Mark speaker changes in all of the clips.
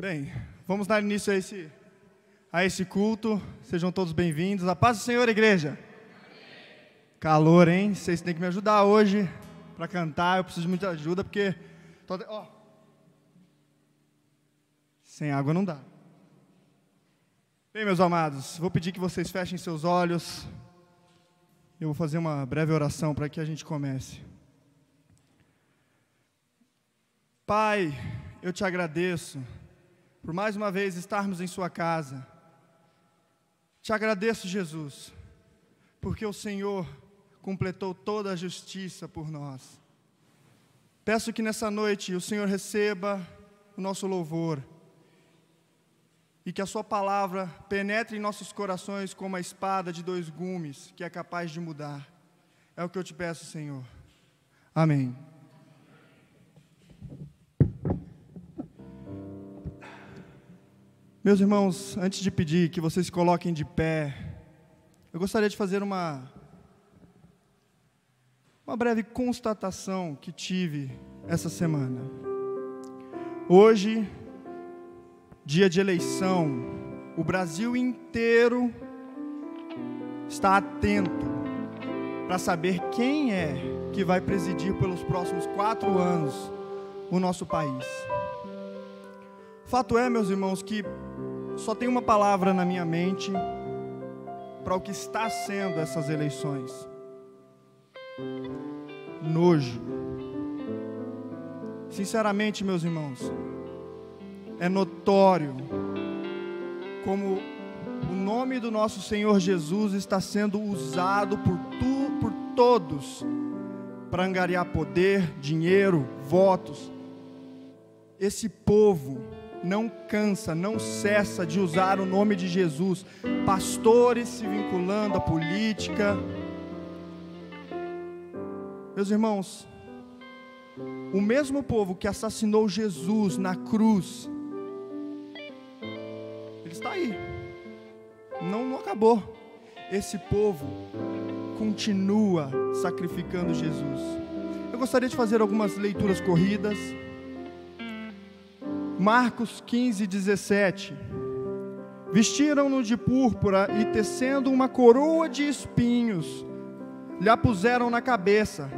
Speaker 1: Bem, vamos dar início a esse, a esse culto. Sejam todos bem-vindos. A paz do Senhor, igreja. Calor, hein? Vocês têm que me ajudar hoje para cantar. Eu preciso de muita ajuda porque. Tô... Ó. Sem água não dá. Bem, meus amados, vou pedir que vocês fechem seus olhos. Eu vou fazer uma breve oração para que a gente comece. Pai, eu te agradeço por mais uma vez estarmos em Sua casa. Te agradeço, Jesus, porque o Senhor completou toda a justiça por nós. Peço que nessa noite o Senhor receba o nosso louvor e que a Sua palavra penetre em nossos corações como a espada de dois gumes que é capaz de mudar. É o que eu te peço, Senhor. Amém. Meus irmãos, antes de pedir que vocês coloquem de pé, eu gostaria de fazer uma uma breve constatação que tive essa semana. Hoje, dia de eleição, o Brasil inteiro está atento para saber quem é que vai presidir pelos próximos quatro anos o nosso país. Fato é, meus irmãos, que só tem uma palavra na minha mente para o que está sendo essas eleições: nojo. Sinceramente, meus irmãos, é notório como o nome do nosso Senhor Jesus está sendo usado por, tu, por todos para angariar poder, dinheiro, votos. Esse povo não cansa, não cessa de usar o nome de Jesus. Pastores se vinculando à política. Meus irmãos, o mesmo povo que assassinou Jesus na cruz, ele está aí, não, não acabou. Esse povo continua sacrificando Jesus. Eu gostaria de fazer algumas leituras corridas. Marcos 15, 17. Vestiram-no de púrpura e, tecendo uma coroa de espinhos, lhe a puseram na cabeça.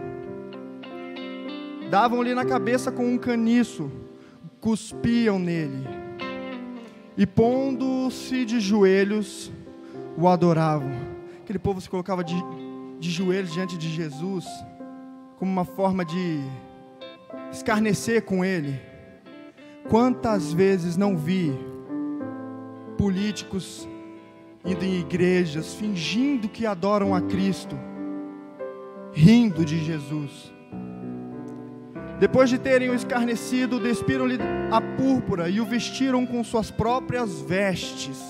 Speaker 1: Davam-lhe na cabeça com um caniço, cuspiam nele. E, pondo-se de joelhos, o adoravam. Aquele povo se colocava de, de joelhos diante de Jesus, como uma forma de escarnecer com ele Quantas vezes não vi políticos indo em igrejas, fingindo que adoram a Cristo, rindo de Jesus. Depois de terem o escarnecido, despiram-lhe a púrpura e o vestiram com suas próprias vestes.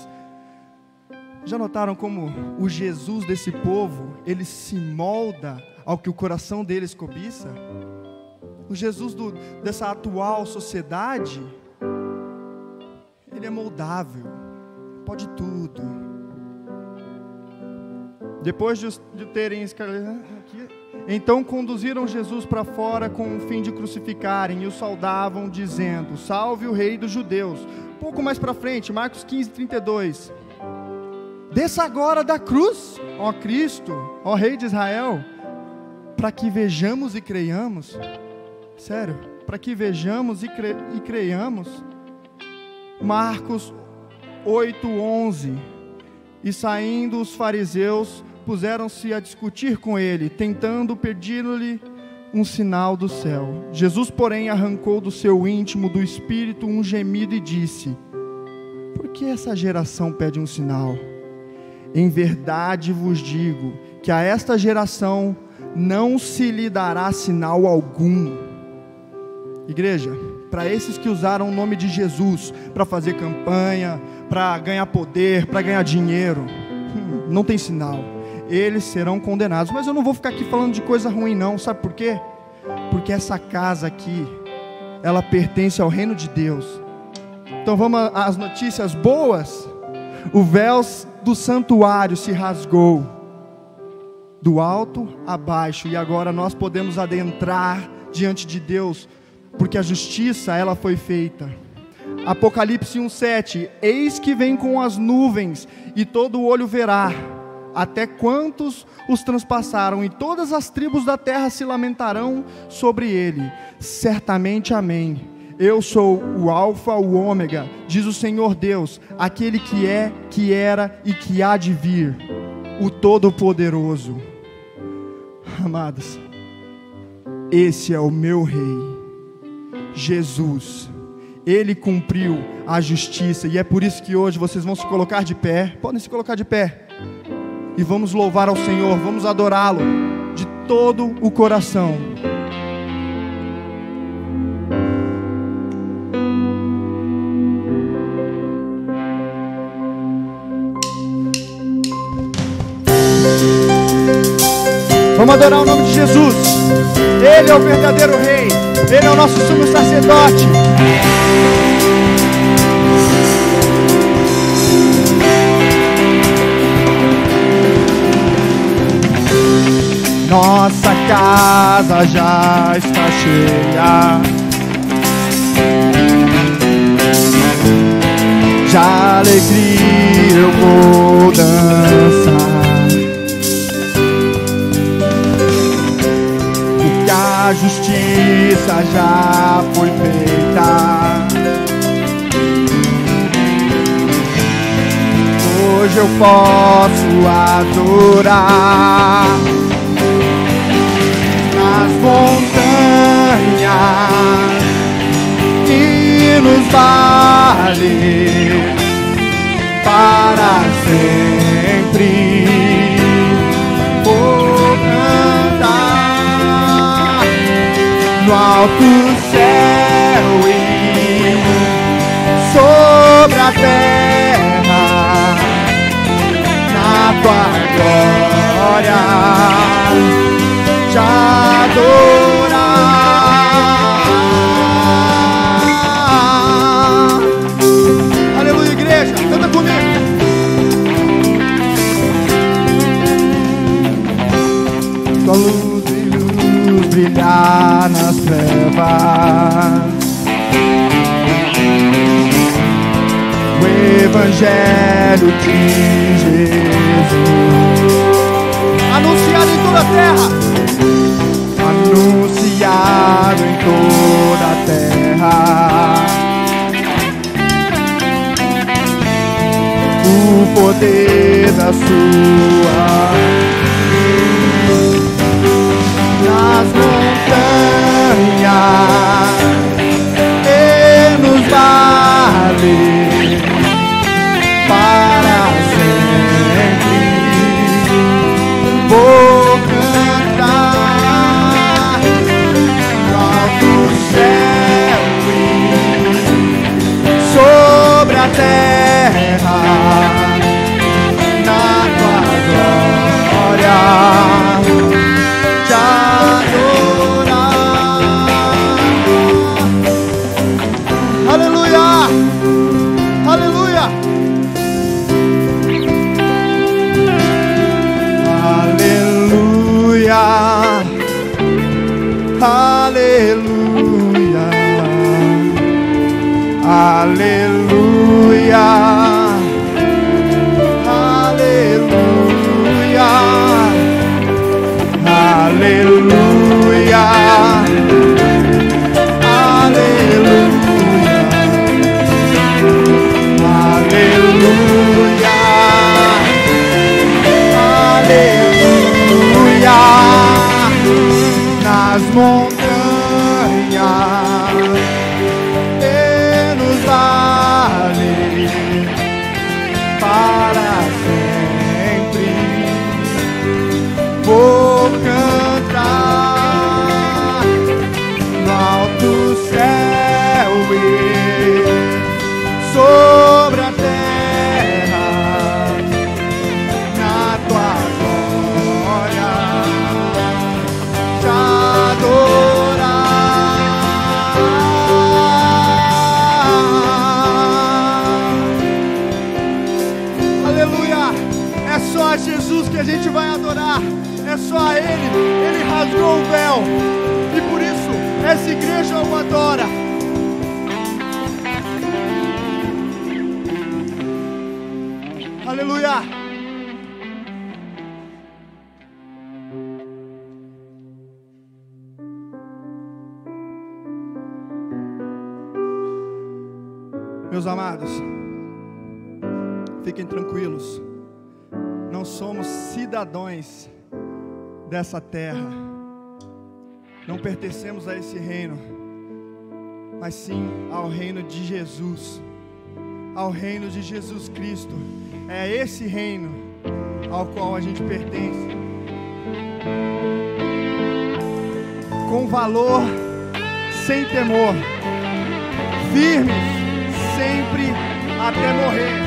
Speaker 1: Já notaram como o Jesus desse povo, ele se molda ao que o coração deles cobiça? O Jesus do, dessa atual sociedade, ele é moldável, pode tudo. Depois de, de terem aqui, então conduziram Jesus para fora com o fim de crucificarem e o saudavam, dizendo: Salve o Rei dos Judeus. Pouco mais para frente, Marcos 15, 32. Desça agora da cruz, ó Cristo, ó Rei de Israel, para que vejamos e creiamos. Sério, para que vejamos e, cre e creiamos. Marcos 8:11. E saindo os fariseus, puseram-se a discutir com ele, tentando pedir-lhe um sinal do céu. Jesus, porém, arrancou do seu íntimo, do espírito, um gemido e disse: Por que essa geração pede um sinal? Em verdade vos digo que a esta geração não se lhe dará sinal algum Igreja, para esses que usaram o nome de Jesus para fazer campanha, para ganhar poder, para ganhar dinheiro, hum, não tem sinal. Eles serão condenados. Mas eu não vou ficar aqui falando de coisa ruim, não. Sabe por quê? Porque essa casa aqui, ela pertence ao reino de Deus. Então vamos às notícias boas. O véu do santuário se rasgou do alto a baixo e agora nós podemos adentrar diante de Deus porque a justiça ela foi feita. Apocalipse 1:7 Eis que vem com as nuvens e todo olho verá até quantos os transpassaram, e todas as tribos da terra se lamentarão sobre ele. Certamente, amém. Eu sou o Alfa, o Ômega, diz o Senhor Deus, aquele que é, que era e que há de vir, o Todo-Poderoso. Amados, esse é o meu Rei, Jesus. Ele cumpriu a justiça e é por isso que hoje vocês vão se colocar de pé. Podem se colocar de pé e vamos louvar ao Senhor, vamos adorá-lo de todo o coração. Vamos adorar o nome de Jesus. Ele é o verdadeiro Rei. Ele é o nosso sumo sacerdote. Nossa casa já está cheia. De alegria eu vou dançar. Justiça já foi feita. Hoje eu posso adorar nas montanhas e nos vales para sempre. Alto céu e sobre a terra na tua Evangelho de Jesus anunciado em toda a terra, anunciado em toda a terra. O poder da sua cidadãos dessa terra, não pertencemos a esse reino, mas sim ao reino de Jesus, ao reino de Jesus Cristo, é esse reino ao qual a gente pertence, com valor, sem temor, firmes sempre até morrer.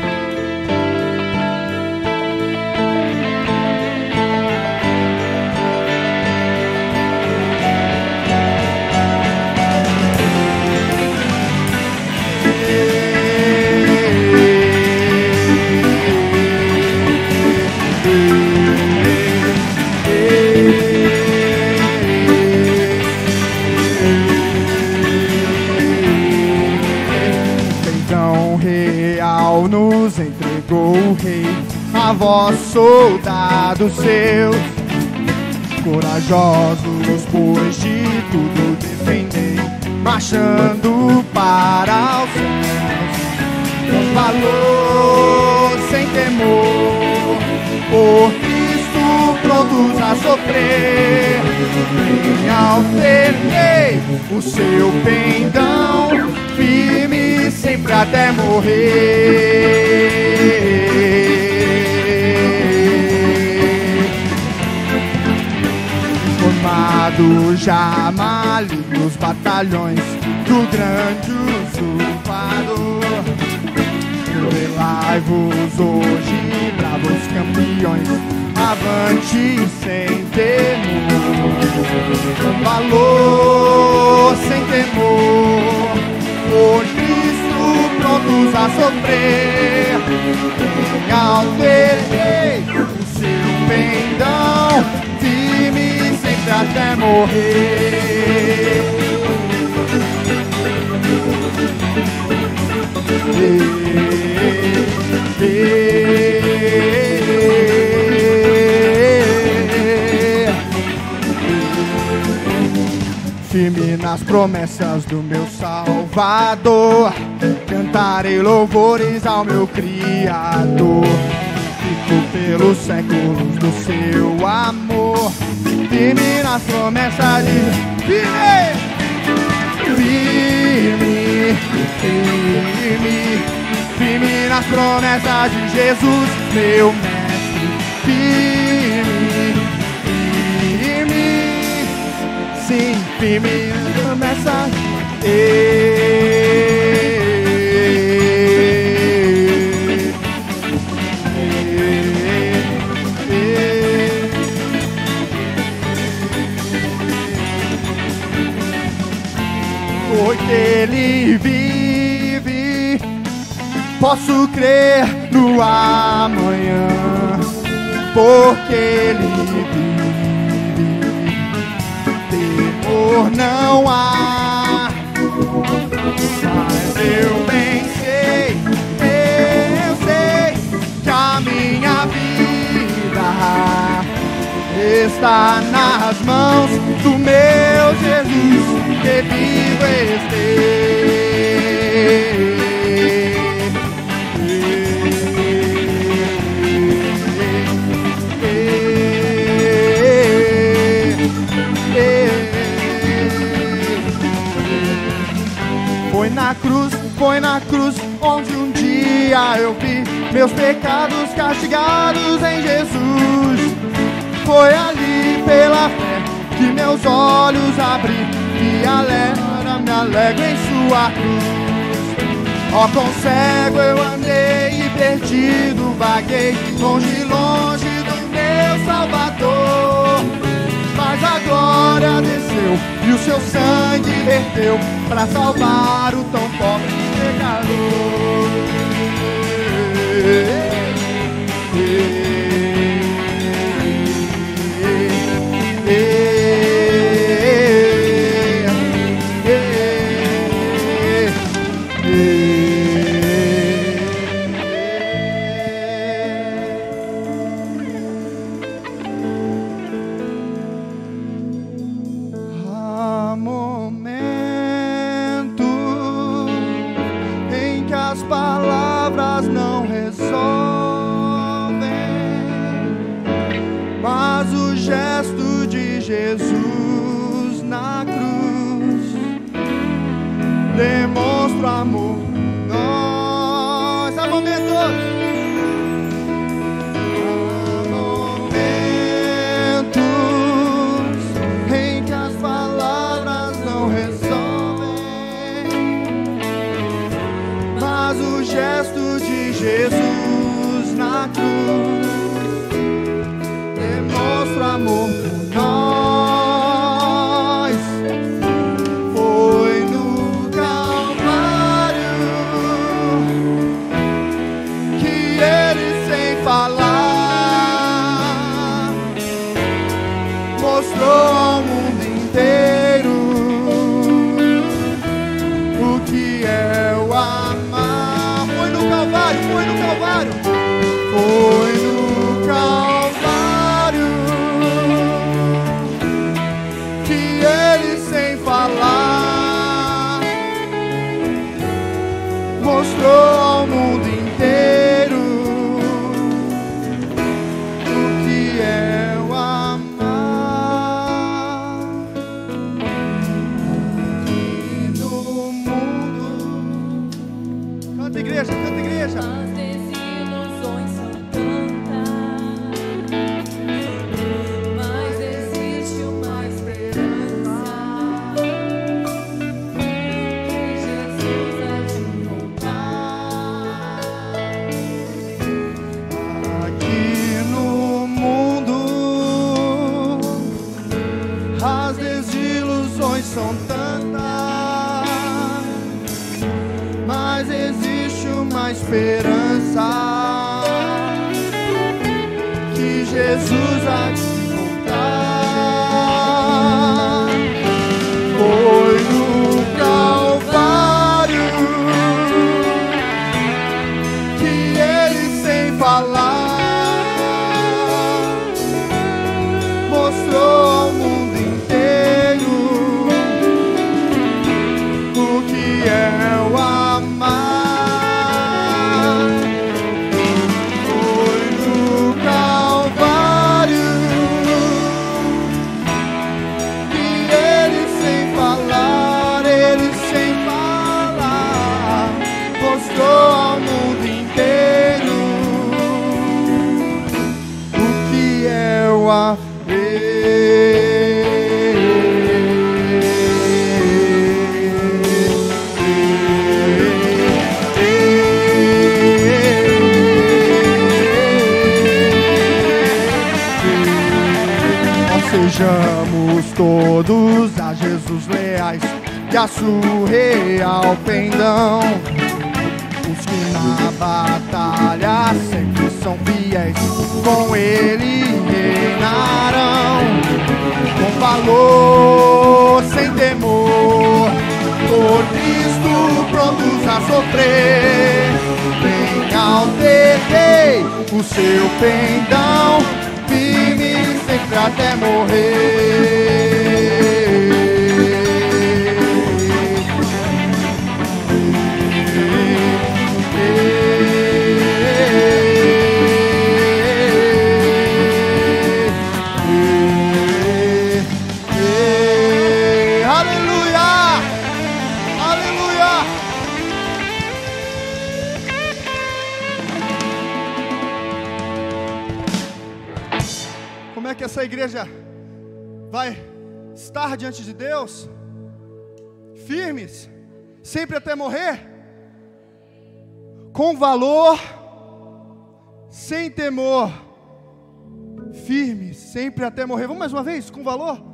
Speaker 1: Vós, soldados seus, corajosos, pois de tudo defendei, marchando para os céus, com valor, sem temor, por Cristo prontos a sofrer, em alternei o seu pendão, firme sempre até morrer. Formado já malignos batalhões do grande usurpador. Revelai-vos hoje, bravos campeões, avante sem temor, valor sem temor, por Cristo prontos a sofrer, alterei o seu pendão até morrer. Firme nas promessas do meu Salvador, cantarei louvores ao meu Criador. Fico pelos séculos do seu amor firme nas promessas de firme, firme, firme, firme nas promessas de Jesus, meu mestre, firme, firme, sim, firme Posso crer no amanhã, porque ele vive. Temor não há, mas eu bem sei, eu sei que a minha vida está nas mãos do meu Jesus que vivo esteja. Na cruz, foi na cruz onde um dia eu vi meus pecados castigados em Jesus. Foi ali pela fé que meus olhos abri me alegra, me alegro em sua cruz. Ó, com cego eu andei e perdido vaguei, longe, longe do meu Salvador. Mas a glória desceu e o seu sangue verteu para salvar pecador. gesto de Jesus na cruz demonstra amor. Somos todos a Jesus leais, que a surreal pendão. Os que na batalha sempre são fiéis, com ele reinarão. Com valor, sem temor, por Cristo produz a sofrer. vem ao o seu pendão, até morrer. essa igreja vai estar diante de Deus, firmes, sempre até morrer, com valor, sem temor, firmes, sempre até morrer. Vamos mais uma vez, com valor?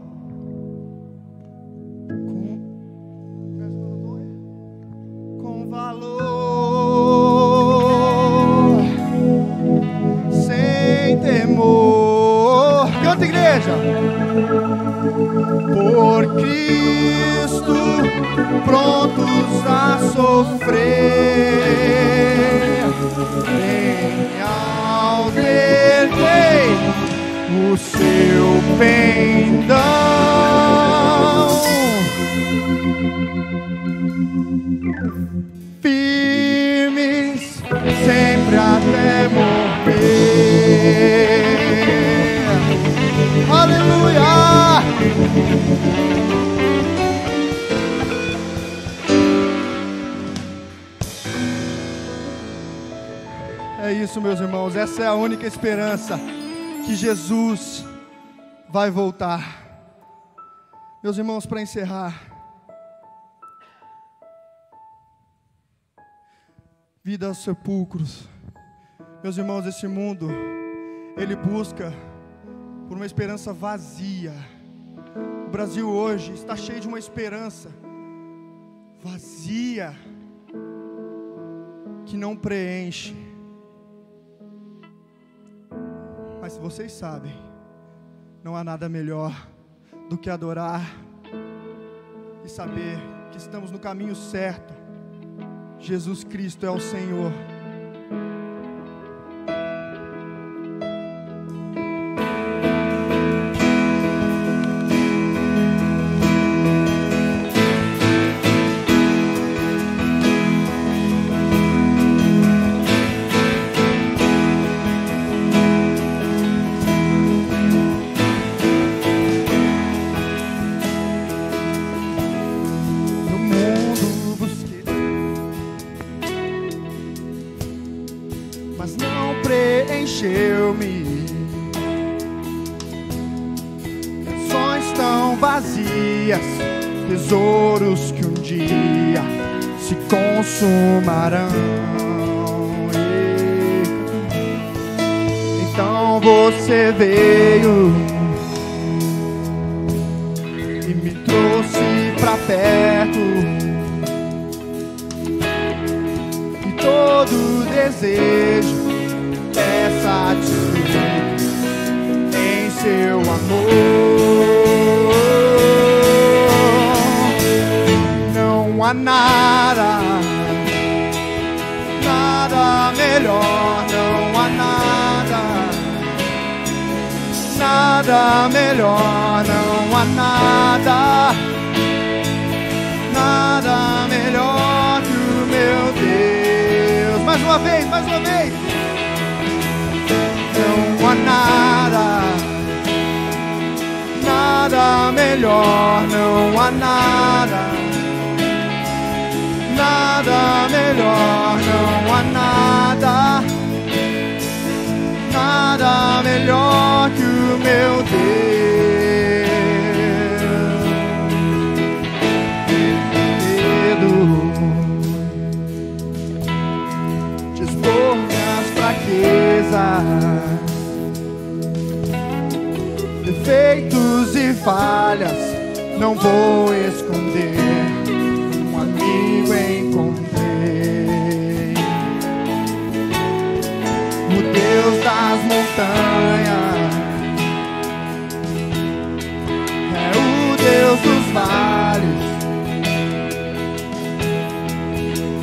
Speaker 1: Essa é a única esperança que Jesus vai voltar. Meus irmãos, para encerrar, vida aos sepulcros. Meus irmãos, esse mundo, ele busca por uma esperança vazia. O Brasil hoje está cheio de uma esperança vazia que não preenche. Mas vocês sabem, não há nada melhor do que adorar e saber que estamos no caminho certo. Jesus Cristo é o Senhor.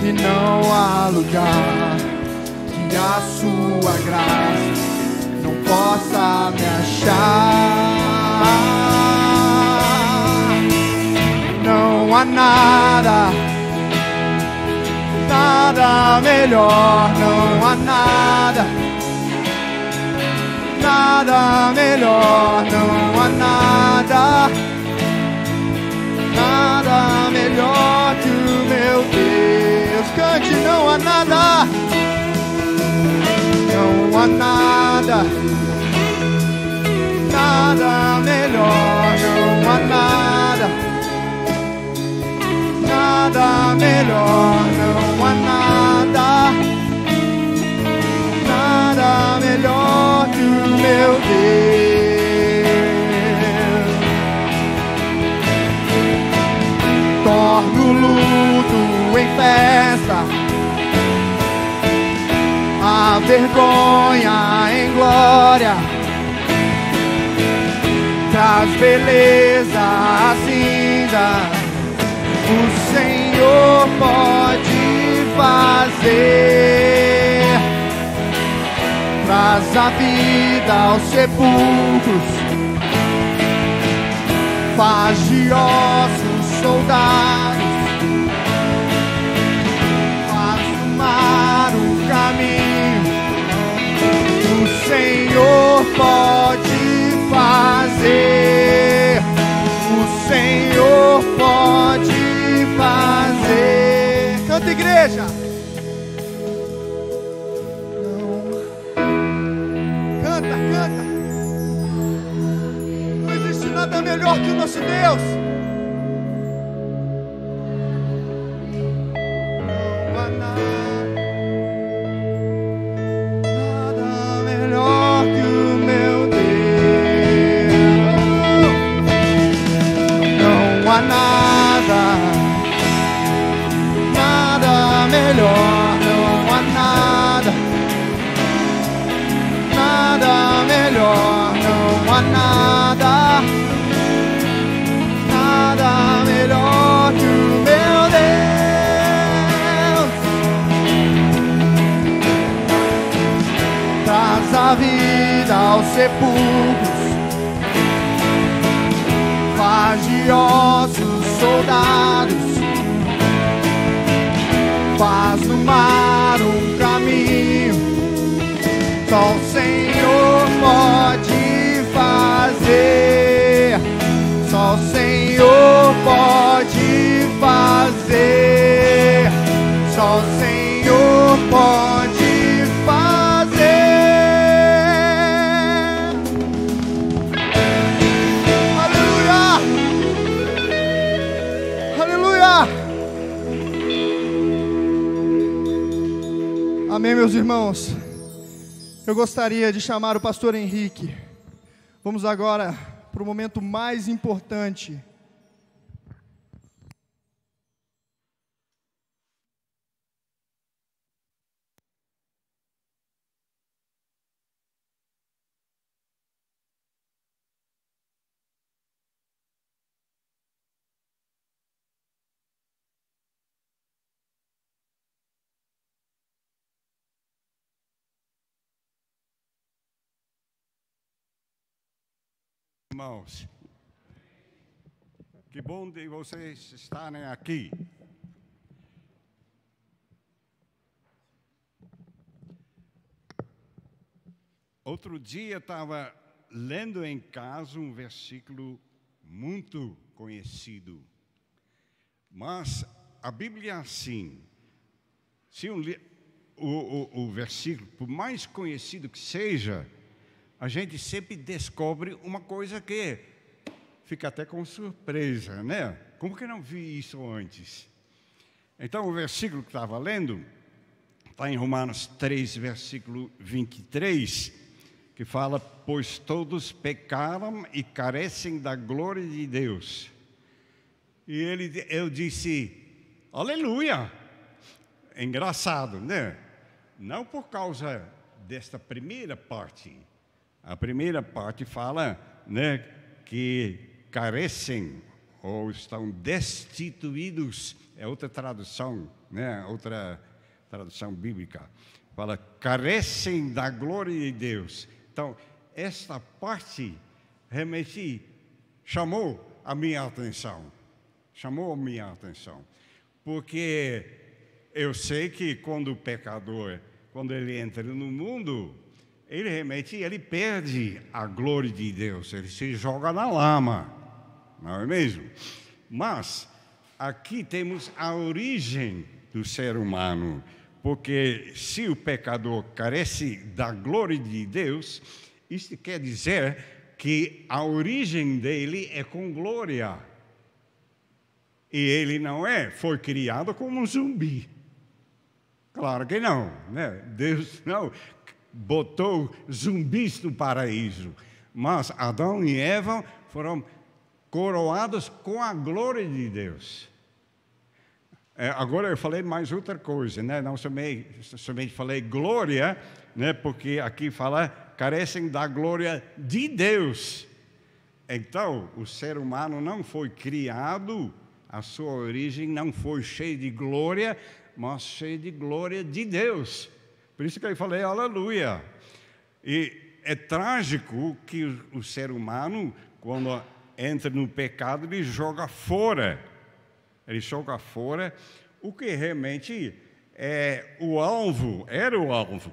Speaker 1: E não há lugar que a sua graça não possa me achar. Não há nada nada melhor, não há nada, nada melhor, não há nada, Não há nada, não há nada, nada melhor, não há nada. Nada melhor, não há nada, nada melhor que o meu Deus. Torna o luto em festa, a vergonha em glória. Traz beleza à o Senhor pode fazer. Traz a vida aos sepulcros, faz de ossos soldados, Senhor pode fazer. O Senhor pode fazer. Canta, igreja. Não. Canta, canta. Não existe nada melhor que o nosso Deus. Sepulcros. Ossos soldados, faz no mar um caminho, só o Senhor pode fazer, só o Senhor pode fazer, só o Senhor pode meus irmãos. Eu gostaria de chamar o pastor Henrique. Vamos agora para o momento mais importante.
Speaker 2: Irmãos, que bom de vocês estarem aqui. Outro dia estava lendo em casa um versículo muito conhecido. Mas a Bíblia é assim. Se um o, o, o versículo, por mais conhecido que seja, a gente sempre descobre uma coisa que fica até com surpresa, né? Como que não vi isso antes? Então, o versículo que estava lendo está em Romanos 3, versículo 23, que fala: Pois todos pecaram e carecem da glória de Deus. E ele, eu disse: Aleluia! Engraçado, né? Não por causa desta primeira parte. A primeira parte fala, né, que carecem ou estão destituídos. É outra tradução, né? Outra tradução bíblica. Fala carecem da glória de Deus. Então, esta parte realmente chamou a minha atenção. Chamou a minha atenção. Porque eu sei que quando o pecador, quando ele entra no mundo, ele realmente ele perde a glória de Deus, ele se joga na lama, não é mesmo? Mas aqui temos a origem do ser humano, porque se o pecador carece da glória de Deus, isso quer dizer que a origem dele é com glória. E ele não é, foi criado como um zumbi. Claro que não, né? Deus não botou zumbis no paraíso, mas Adão e Eva foram coroados com a glória de Deus. É, agora eu falei mais outra coisa, né? Não somente, somente falei glória, né? Porque aqui fala carecem da glória de Deus. Então, o ser humano não foi criado, a sua origem não foi cheia de glória, mas cheia de glória de Deus. Por isso que eu falei aleluia. E é trágico que o, ser humano, quando entra no pecado, ele joga fora. Ele joga fora o que realmente é o alvo, era o alvo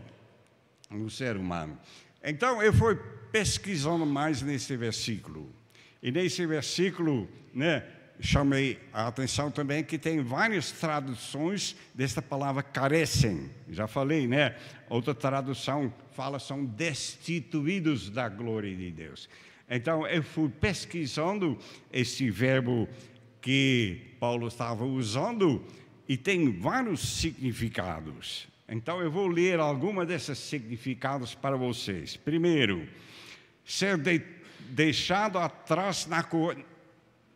Speaker 2: do ser humano. Então, eu fui pesquisando mais nesse versículo. E nesse versículo, né, chamei a atenção também que tem várias traduções desta palavra carecem. Já falei, né? Outra tradução fala são destituídos da glória de Deus. Então eu fui pesquisando esse verbo que Paulo estava usando e tem vários significados. Então eu vou ler algumas desses significados para vocês. Primeiro, ser de, deixado atrás na,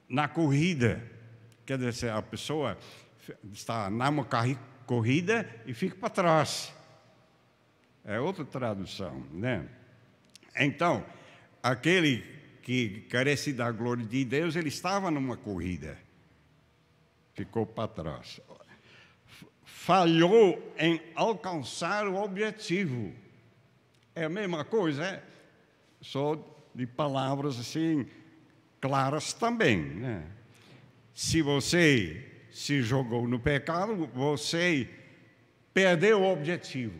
Speaker 2: na corrida. Quer dizer, a pessoa está numa corrida e fica para trás. É outra tradução, né? Então, aquele que carece da glória de Deus, ele estava numa corrida, ficou para trás. Falhou em alcançar o objetivo. É a mesma coisa, é? Só de palavras assim claras também, né? Se você se jogou no pecado, você perdeu o objetivo.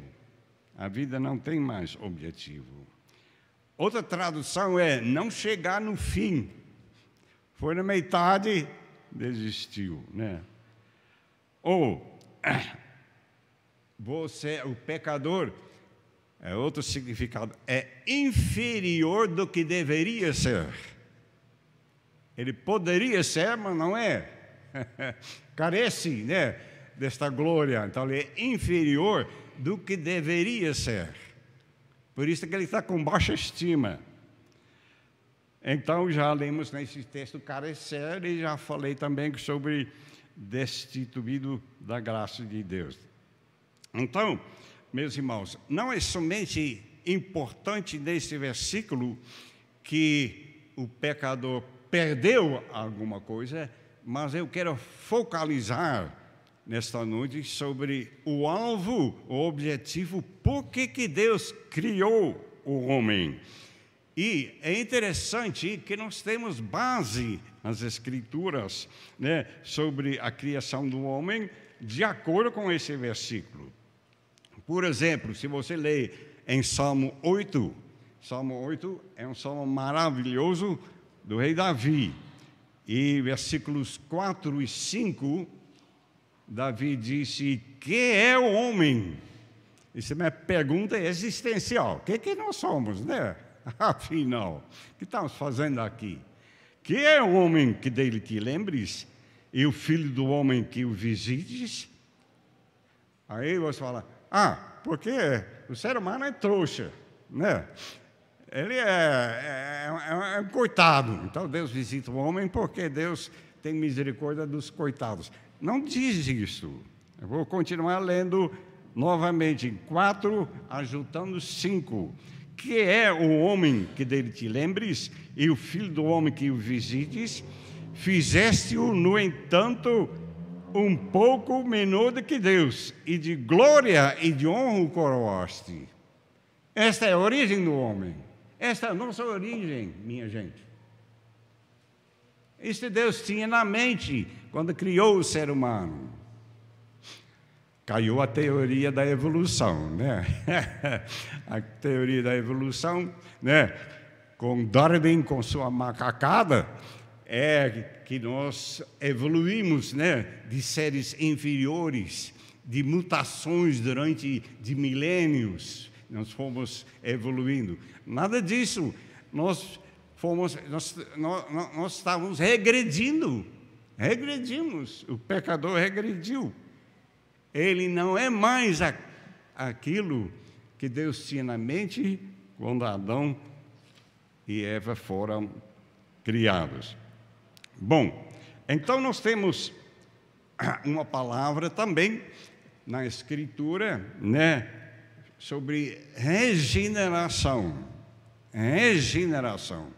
Speaker 2: A vida não tem mais objetivo. Outra tradução é não chegar no fim. Foi na metade, desistiu, né? Ou você, o pecador, é outro significado, é inferior do que deveria ser. Ele poderia ser, mas não é. Carece, né, desta glória. Então ele é inferior do que deveria ser. Por isso que ele está com baixa estima. Então, já lemos nesse texto carecer e já falei também sobre destituído da graça de Deus. Então, meus irmãos, não é somente importante nesse versículo que o pecador perdeu alguma coisa, mas eu quero focalizar nesta noite sobre o alvo, o objetivo, por que, que Deus criou o homem. E é interessante que nós temos base nas Escrituras né, sobre a criação do homem, de acordo com esse versículo. Por exemplo, se você lê em Salmo 8, Salmo 8 é um salmo maravilhoso do rei Davi, e versículos 4 e 5 Davi disse: Que é o homem? Isso é uma pergunta existencial. O que, que nós somos, né? Afinal, o que estamos fazendo aqui? Que é o homem que dele te lembres? E o filho do homem que o visites? Aí você fala: Ah, porque o ser humano é trouxa, né? Ele é, é, é, é um coitado. Então Deus visita o homem porque Deus tem misericórdia dos coitados. Não diz isso. Eu vou continuar lendo novamente, 4, ajudando 5. Que é o homem que dele te lembres, e o filho do homem que o visites, fizeste-o, no entanto, um pouco menor do que Deus, e de glória e de honra o coroaste. Esta é a origem do homem. Esta é a nossa origem, minha gente. Isso Deus tinha na mente quando criou o ser humano. Caiu a teoria da evolução, né? a teoria da evolução, né? Com Darwin, com sua macacada, é que nós evoluímos, né? De seres inferiores, de mutações durante de milênios, nós fomos evoluindo. Nada disso. Nós fomos, nós, nós, nós estávamos regredindo, regredimos, o pecador regrediu. Ele não é mais a, aquilo que Deus tinha na mente quando Adão e Eva foram criados. Bom, então nós temos uma palavra também na Escritura, né, sobre regeneração. Regeneração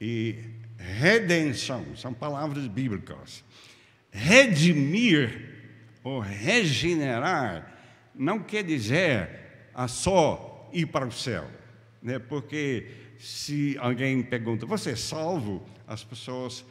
Speaker 2: e redenção são palavras bíblicas. Redimir ou regenerar não quer dizer a só ir para o céu, né? Porque se alguém pergunta, você é salvo? As pessoas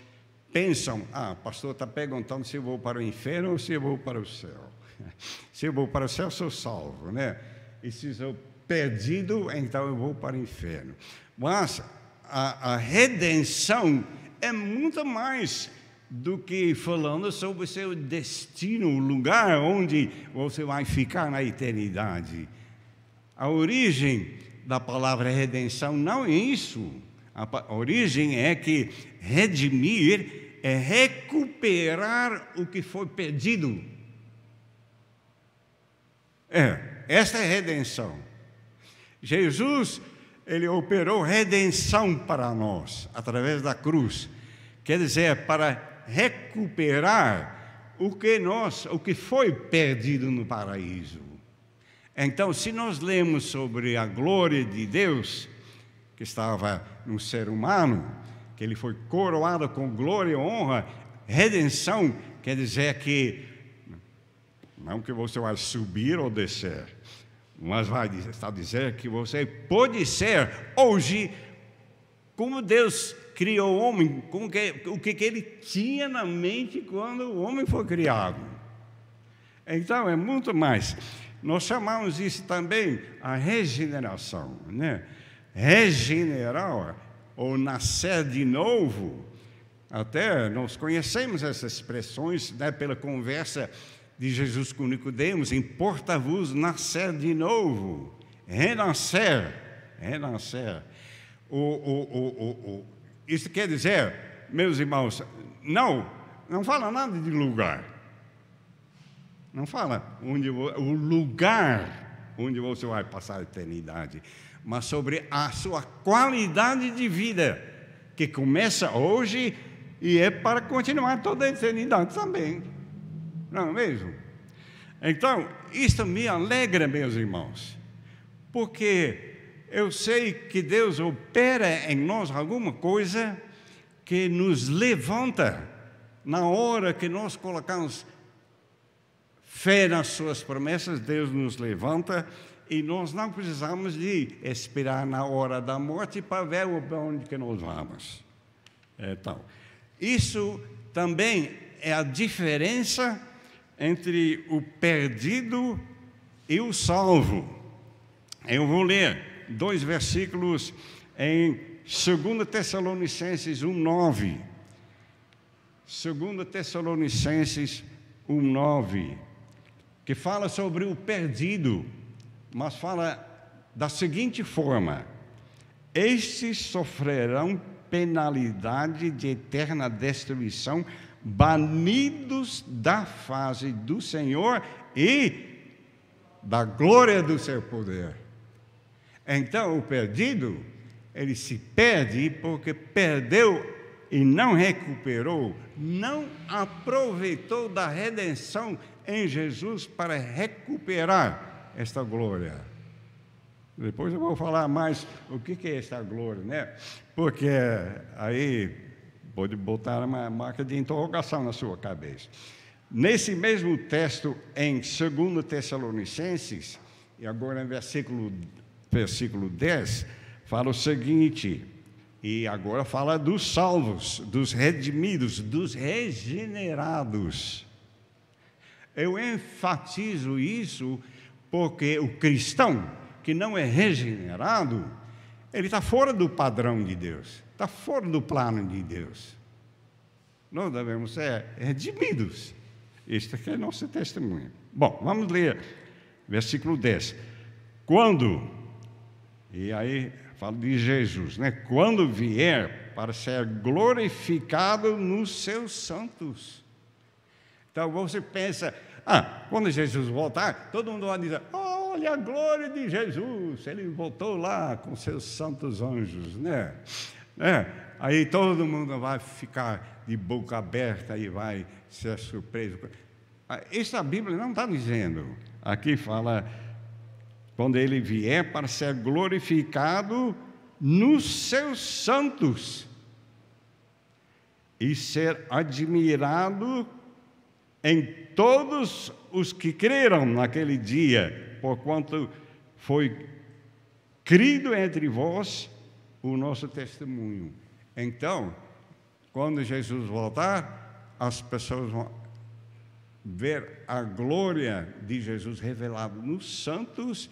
Speaker 2: pensam, ah, pastor está perguntando se eu vou para o inferno ou se eu vou para o céu. Se eu vou para o céu, sou salvo, né? E se sou perdido, então eu vou para o inferno. Mas a, a redenção é muito mais do que falando sobre o seu destino, o lugar onde você vai ficar na eternidade. A origem da palavra redenção não é isso. A origem é que redimir é recuperar o que foi perdido. É, esta é redenção. Jesus, ele operou redenção para nós através da cruz. Quer dizer, para recuperar o que nós, o que foi perdido no paraíso. Então, se nós lemos sobre a glória de Deus que estava no ser humano, que ele foi coroado com glória e honra, redenção quer dizer que não que você vai subir ou descer, mas vai está dizendo que você pode ser hoje como Deus criou o homem, como que, o que, que ele tinha na mente quando o homem foi criado. Então é muito mais. Nós chamamos isso também a regeneração, né? Regenerar ou nascer de novo. Até nós conhecemos essas expressões né, pela conversa de Jesus com Nicodemos, importa-vos nascer de novo, renascer, renascer. O, o, o, o, isso quer dizer, meus irmãos, não, não fala nada de lugar. Não fala onde, o lugar onde você vai passar a eternidade, mas sobre a sua qualidade de vida, que começa hoje e é para continuar toda a eternidade também. Não é mesmo? Então, isso me alegra, meus irmãos, porque eu sei que Deus opera em nós alguma coisa que nos levanta na hora que nós colocamos fé nas suas promessas, Deus nos levanta e nós não precisamos de esperar na hora da morte para ver onde que nós vamos. Então, isso também é a diferença entre o perdido e o salvo. Eu vou ler dois versículos em 2 Tessalonicenses 1:9. 2 Tessalonicenses 1:9, que fala sobre o perdido, mas fala da seguinte forma: estes sofrerão penalidade de eterna destruição, banidos da face do Senhor e da glória do seu poder. Então, o perdido, ele se perde porque perdeu e não recuperou, não aproveitou da redenção em Jesus para recuperar esta glória. Depois eu vou falar mais o que é esta glória, né? Porque aí pode botar uma marca de interrogação na sua cabeça. Nesse mesmo texto, em 2 Tessalonicenses, e agora em versículo, versículo 10, fala o seguinte, e agora fala dos salvos, dos redimidos, dos regenerados. Eu enfatizo isso porque o cristão que não é regenerado, ele está fora do padrão de Deus, está fora do plano de Deus. Nós devemos ser redimidos. Este aqui é nosso testemunho. Bom, vamos ler versículo 10. Quando, e aí fala de Jesus, né? Quando vier para ser glorificado nos seus santos. Então você pensa, ah, quando Jesus voltar, todo mundo vai dizer, olha a glória de Jesus, ele voltou lá com seus santos anjos, né? É, aí todo mundo vai ficar de boca aberta e vai ser surpreso. Ah, Isso a Bíblia não está dizendo. Aqui fala, quando ele vier para ser glorificado nos seus santos e ser admirado em todos os que creram naquele dia, porquanto foi crido entre vós o nosso testemunho. Então, quando Jesus voltar, as pessoas vão ver a glória de Jesus revelada nos santos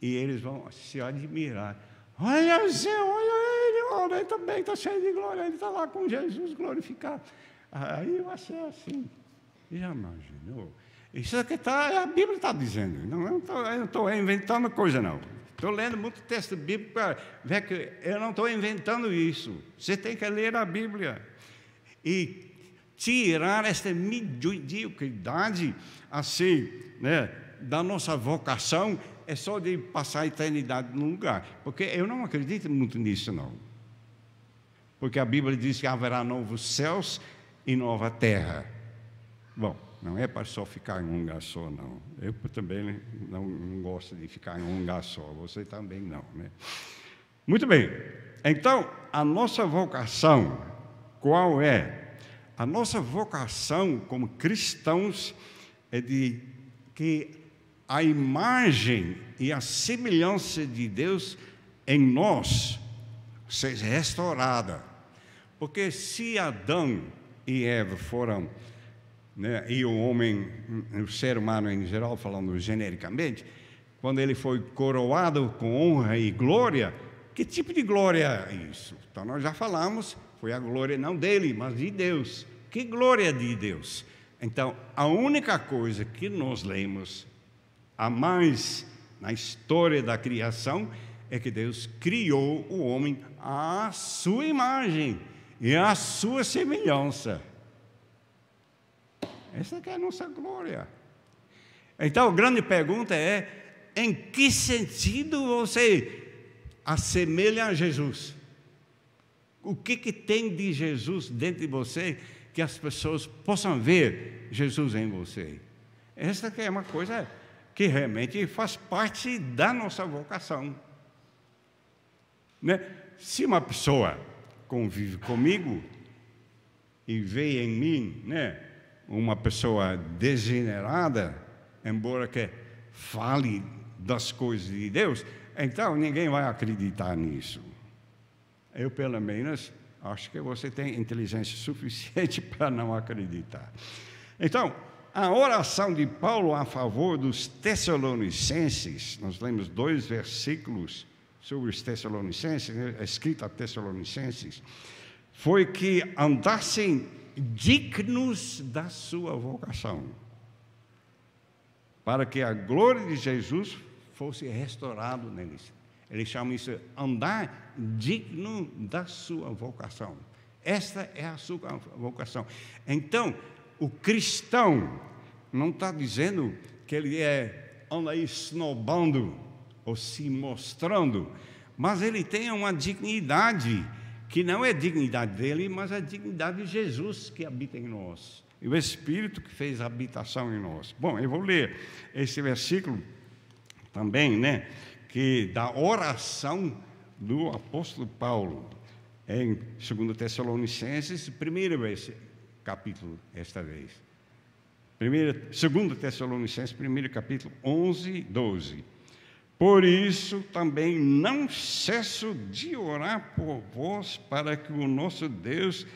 Speaker 2: e eles vão se admirar. Olha Zé, olha ele, olha, ele também está cheio de glória, ele está lá com Jesus glorificado.
Speaker 1: Aí eu achei assim. Já imaginou? Isso aqui tá, a Bíblia está dizendo. Não estou inventando coisa, não. Estou lendo muito texto bíblico que eu não estou inventando isso. Você tem que ler a Bíblia. E tirar esta mediocridade assim, né, da nossa vocação é só de passar a eternidade num lugar. Porque eu não acredito muito nisso, não. Porque a Bíblia diz que haverá novos céus e nova terra. Bom, não é para só ficar em um lugar só, não. Eu também não, não gosto de ficar em um lugar só. Você também não, né? Muito bem. Então, a nossa vocação, qual é? A nossa vocação como cristãos é de que a imagem e a semelhança de Deus em nós seja restaurada. Porque se Adão e Eva foram, né, e o homem, o ser humano em geral, falando genericamente, quando ele foi coroado com honra e glória, que tipo de glória é isso? Então nós já falamos, foi a glória não dele, mas de Deus. Que glória de Deus! Então, a única coisa que nós lemos a mais na história da criação é que Deus criou o homem à sua imagem e à sua semelhança. Essa é a nossa glória. Então, a grande pergunta é: em que sentido você assemelha a Jesus? O que, que tem de Jesus dentro de você que as pessoas possam ver Jesus em você? Essa que é uma coisa que realmente faz parte da nossa vocação. Né? Se uma pessoa convive comigo e vê em mim né, uma pessoa degenerada, embora que fale das coisas de Deus, então ninguém vai acreditar nisso. Eu, pelo menos, acho que você tem inteligência suficiente para não acreditar. Então, a oração de Paulo a favor dos Tessalonicenses, nós lemos dois versículos sobre os Tessalonicenses, né, escrito a Tessalonicenses, foi que andassem dignos da sua vocação, para que a glória de Jesus fosse restaurada neles. Ele chama isso andar digno da sua vocação. Esta é a sua vocação. Então, o cristão não está dizendo que ele é anda aí snobando ou se mostrando, mas ele tem uma dignidade que não é dignidade dele, mas a dignidade de Jesus que habita em nós. E o Espírito que fez habitação em nós. Bom, eu vou ler esse versículo também, né? Que da oração do apóstolo Paulo em 2 Tessalonicenses, primeiro capítulo, esta vez. 2 Tessalonicenses, primeiro capítulo 11, 12. Por isso também não cesso de orar por vós, para que o nosso Deus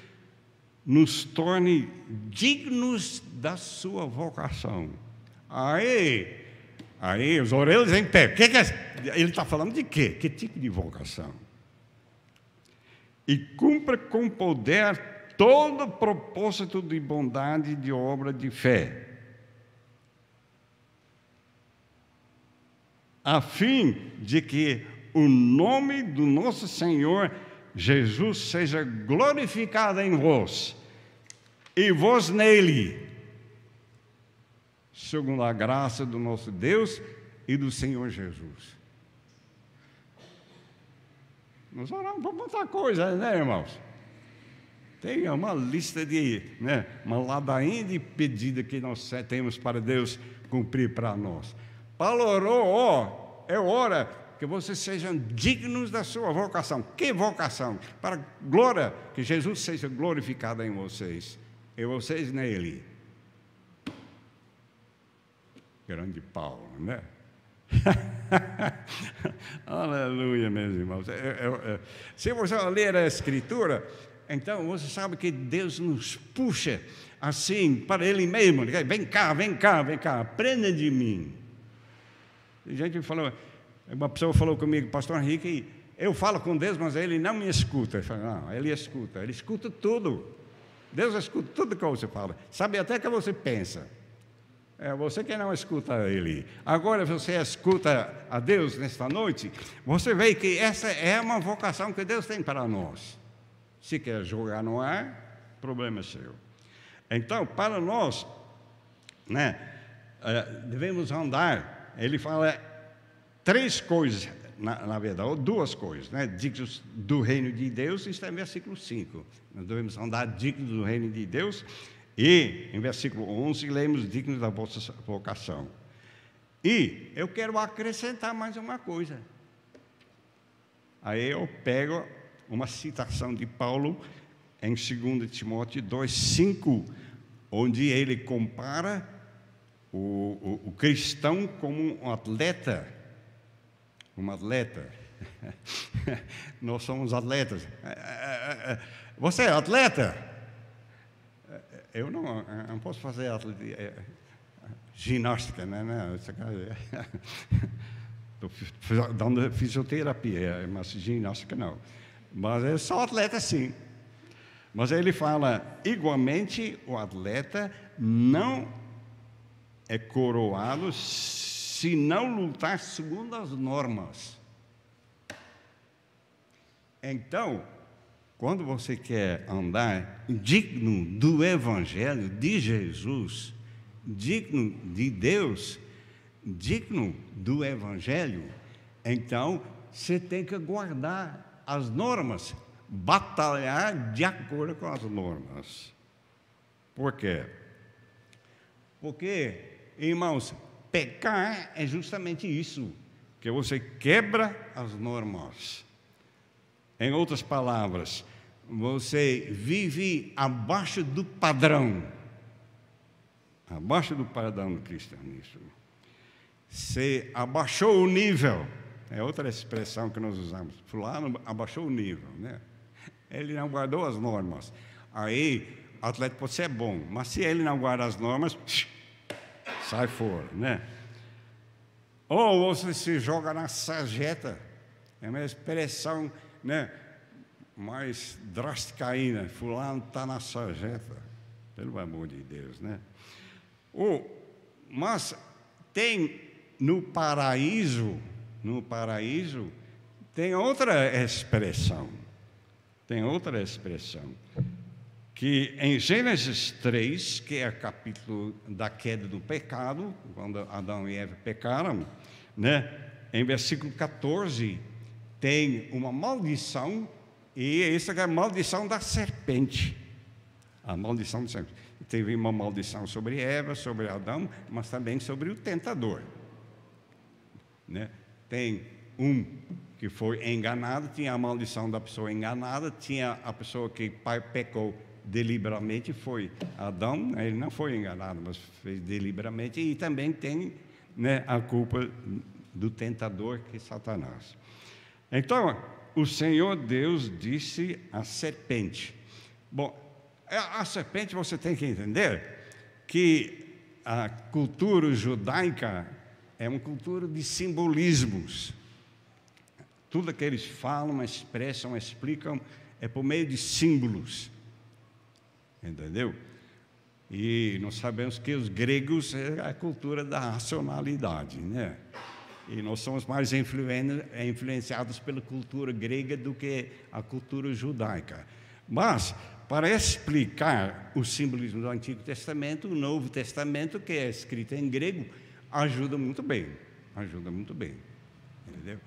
Speaker 1: nos torne dignos da sua vocação. Aí, aí, os orelhas em pé. Que que é? Ele está falando de quê? Que tipo de vocação? E cumpra com poder todo propósito de bondade de obra de fé a fim de que o nome do nosso Senhor Jesus seja glorificado em vós e vós nele, segundo a graça do nosso Deus e do Senhor Jesus. Nós oramos por muita coisa, né, irmãos? Tem uma lista de, né, uma ladainha de pedido que nós temos para Deus cumprir para nós. Paulo orou, ó, é hora que vocês sejam dignos da sua vocação. Que vocação? Para glória, que Jesus seja glorificado em vocês e vocês nele. Grande Paulo, né? Aleluia, meus irmãos. É, é, é. Se você ler a Escritura, então você sabe que Deus nos puxa assim para Ele mesmo. Vem cá, vem cá, vem cá, aprenda de mim. Gente falou, uma pessoa falou comigo, pastor Henrique, eu falo com Deus, mas ele não me escuta. Eu falo, não, ele escuta, ele escuta tudo. Deus escuta tudo que você fala, sabe até que você pensa. É você que não escuta Ele. Agora você escuta a Deus nesta noite, você vê que essa é uma vocação que Deus tem para nós. Se quer jogar no ar, problema é seu. Então, para nós, né, eh, devemos andar. Ele fala três coisas, na, na verdade, ou duas coisas, né, dignos do reino de Deus, isso é versículo 5. Nós devemos andar dignos do reino de Deus, e em versículo 11 lemos dignos da vossa vocação. E eu quero acrescentar mais uma coisa. Aí eu pego uma citação de Paulo em 2 Timóteo 2,5, onde ele compara o, o, o cristão como um atleta. Um atleta. Nós somos atletas. Você é atleta? Eu não, não posso fazer atleta, é, ginástica, né? Não, cara Estou dando fisioterapia, é, mas ginástica não. Mas é só atleta sim. Mas ele fala, igualmente o atleta não é coroado se não lutar segundo as normas. Então, quando você quer andar digno do Evangelho de Jesus, digno de Deus, digno do Evangelho, então você tem que guardar as normas, batalhar de acordo com as normas. Por quê? Porque, irmãos, pecar é justamente isso, que você quebra as normas. Em outras palavras, você vive abaixo do padrão. Abaixo do padrão do cristianismo. Você abaixou o nível. É outra expressão que nós usamos. Fulano abaixou o nível, né? Ele não guardou as normas. Aí, atleta pode ser bom, mas se ele não guarda as normas, sai fora, né? Ou você se joga na sarjeta. É uma expressão né, mais drástica ainda. Fulano está na sarjeta. Pelo amor de Deus, né? Ou, mas tem no paraíso, no paraíso, tem outra expressão. Tem outra expressão. Que em Gênesis 3, que é o capítulo da queda do pecado, quando Adão e Eva pecaram, né? Em versículo 14, tem uma maldição, e essa é a maldição da serpente. A maldição da serpente. Teve uma maldição sobre Eva, sobre Adão, mas também sobre o tentador. Né? Tem um que foi enganado, tinha a maldição da pessoa enganada, tinha a pessoa que pecou deliberadamente, foi Adão, ele não foi enganado, mas fez deliberadamente, e também tem né, a culpa do tentador, que é Satanás. Então, o Senhor Deus disse à serpente. Bom, a serpente você tem que entender que a cultura judaica é uma cultura de simbolismos. Tudo que eles falam, expressam, explicam é por meio de símbolos. Entendeu? E nós sabemos que os gregos é a cultura da racionalidade, né? E nós somos mais influenciados pela cultura grega do que a cultura judaica. Mas, para explicar o simbolismo do Antigo Testamento, o Novo Testamento, que é escrito em grego, ajuda muito bem. Ajuda muito bem. Entendeu?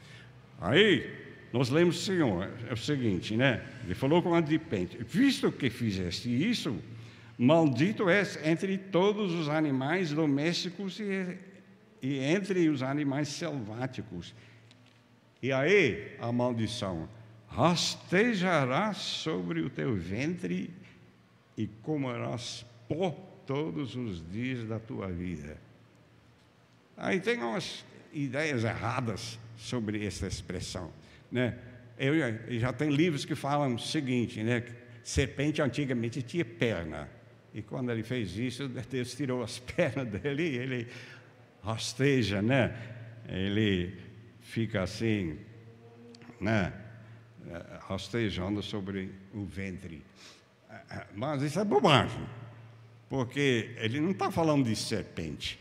Speaker 1: Aí, nós lemos, Senhor, é o seguinte, né? Ele falou com a serpente: Visto que fizeste isso, maldito és entre todos os animais domésticos e e entre os animais selváticos. E aí a maldição: rastejarás sobre o teu ventre e comerás pó todos os dias da tua vida. Aí tem umas ideias erradas sobre essa expressão, né? Eu já tem livros que falam o seguinte, né? Serpente antigamente tinha perna. E quando ele fez isso, Deus tirou as pernas dele e ele rasteja, né? Ele fica assim, né? Rastejando sobre o ventre. Mas isso é bobagem, porque ele não está falando de serpente.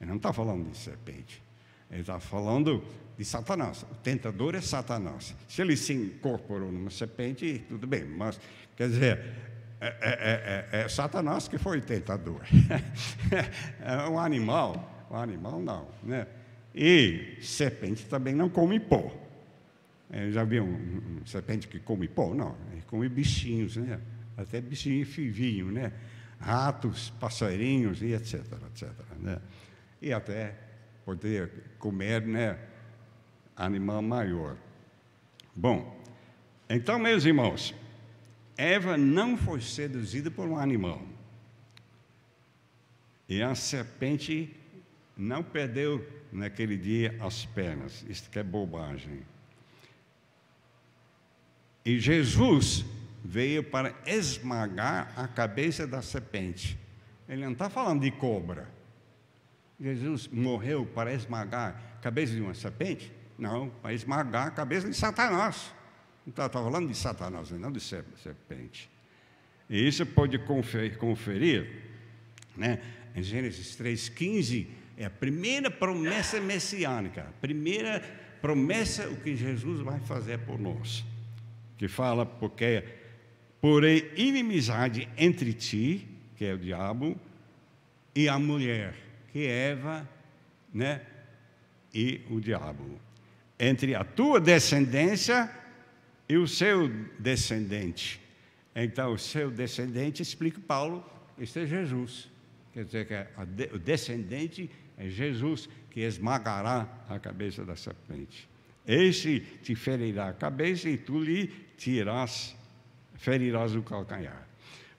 Speaker 1: Ele não está falando de serpente. Ele está falando de Satanás. O tentador é Satanás. Se ele se incorporou numa serpente, tudo bem, mas, quer dizer, é, é- é- é- é Satanás que foi o tentador. é um animal. Um animal não, né? E serpente também não come pó. É, já viu um, um serpente que come pó? Não, ele come bichinhos, né? Até bichinho fivinho, né? Ratos, passarinhos e etc, etc, né? E até poder comer, né? Animal maior. Bom, então, meus irmãos, Eva não foi seduzida por um animal. E a serpente não perdeu naquele dia as pernas. Isso que é bobagem. E Jesus veio para esmagar a cabeça da serpente. Ele não está falando de cobra. Jesus morreu para esmagar a cabeça de uma serpente? Não, para esmagar a cabeça de Satanás. Não está tá falando de Satanás, não de ser- serpente. E isso pode confer- conferir, né? em Gênesis 3,15, é a primeira promessa messiânica, a primeira promessa o que Jesus vai fazer por nós. Que fala, porque porém inimizade entre ti, que é o diabo, e a mulher, é Eva, né? E o diabo. Entre a tua descendência e o seu descendente. Então, o seu descendente, explica Paulo, isso é Jesus. Quer dizer que de- o descendente é Jesus que esmagará a cabeça da serpente. Este te ferirá a cabeça e tu lhe tirás, ferirás o calcanhar.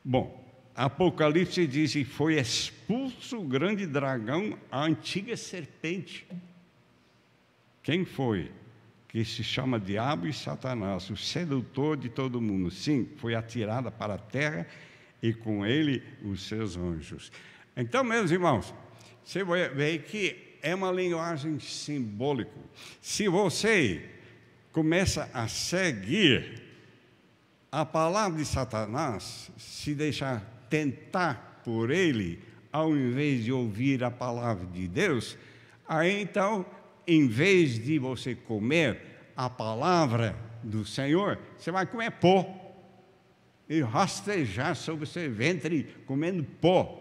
Speaker 1: Bom, Apocalipse diz: e foi expulso o grande dragão, a antiga serpente. Quem foi? Que se chama Diabo e Satanás, o sedutor de todo mundo. Sim, foi atirada para a terra e com ele os seus anjos. Então, meus irmãos, você vai ver que é uma linguagem simbólica. Se você começa a seguir a palavra de Satanás, se deixar tentar por ele, ao invés de ouvir a palavra de Deus, aí então, em vez de você comer a palavra do Senhor, você vai comer pó e rastejar sobre o seu ventre comendo pó.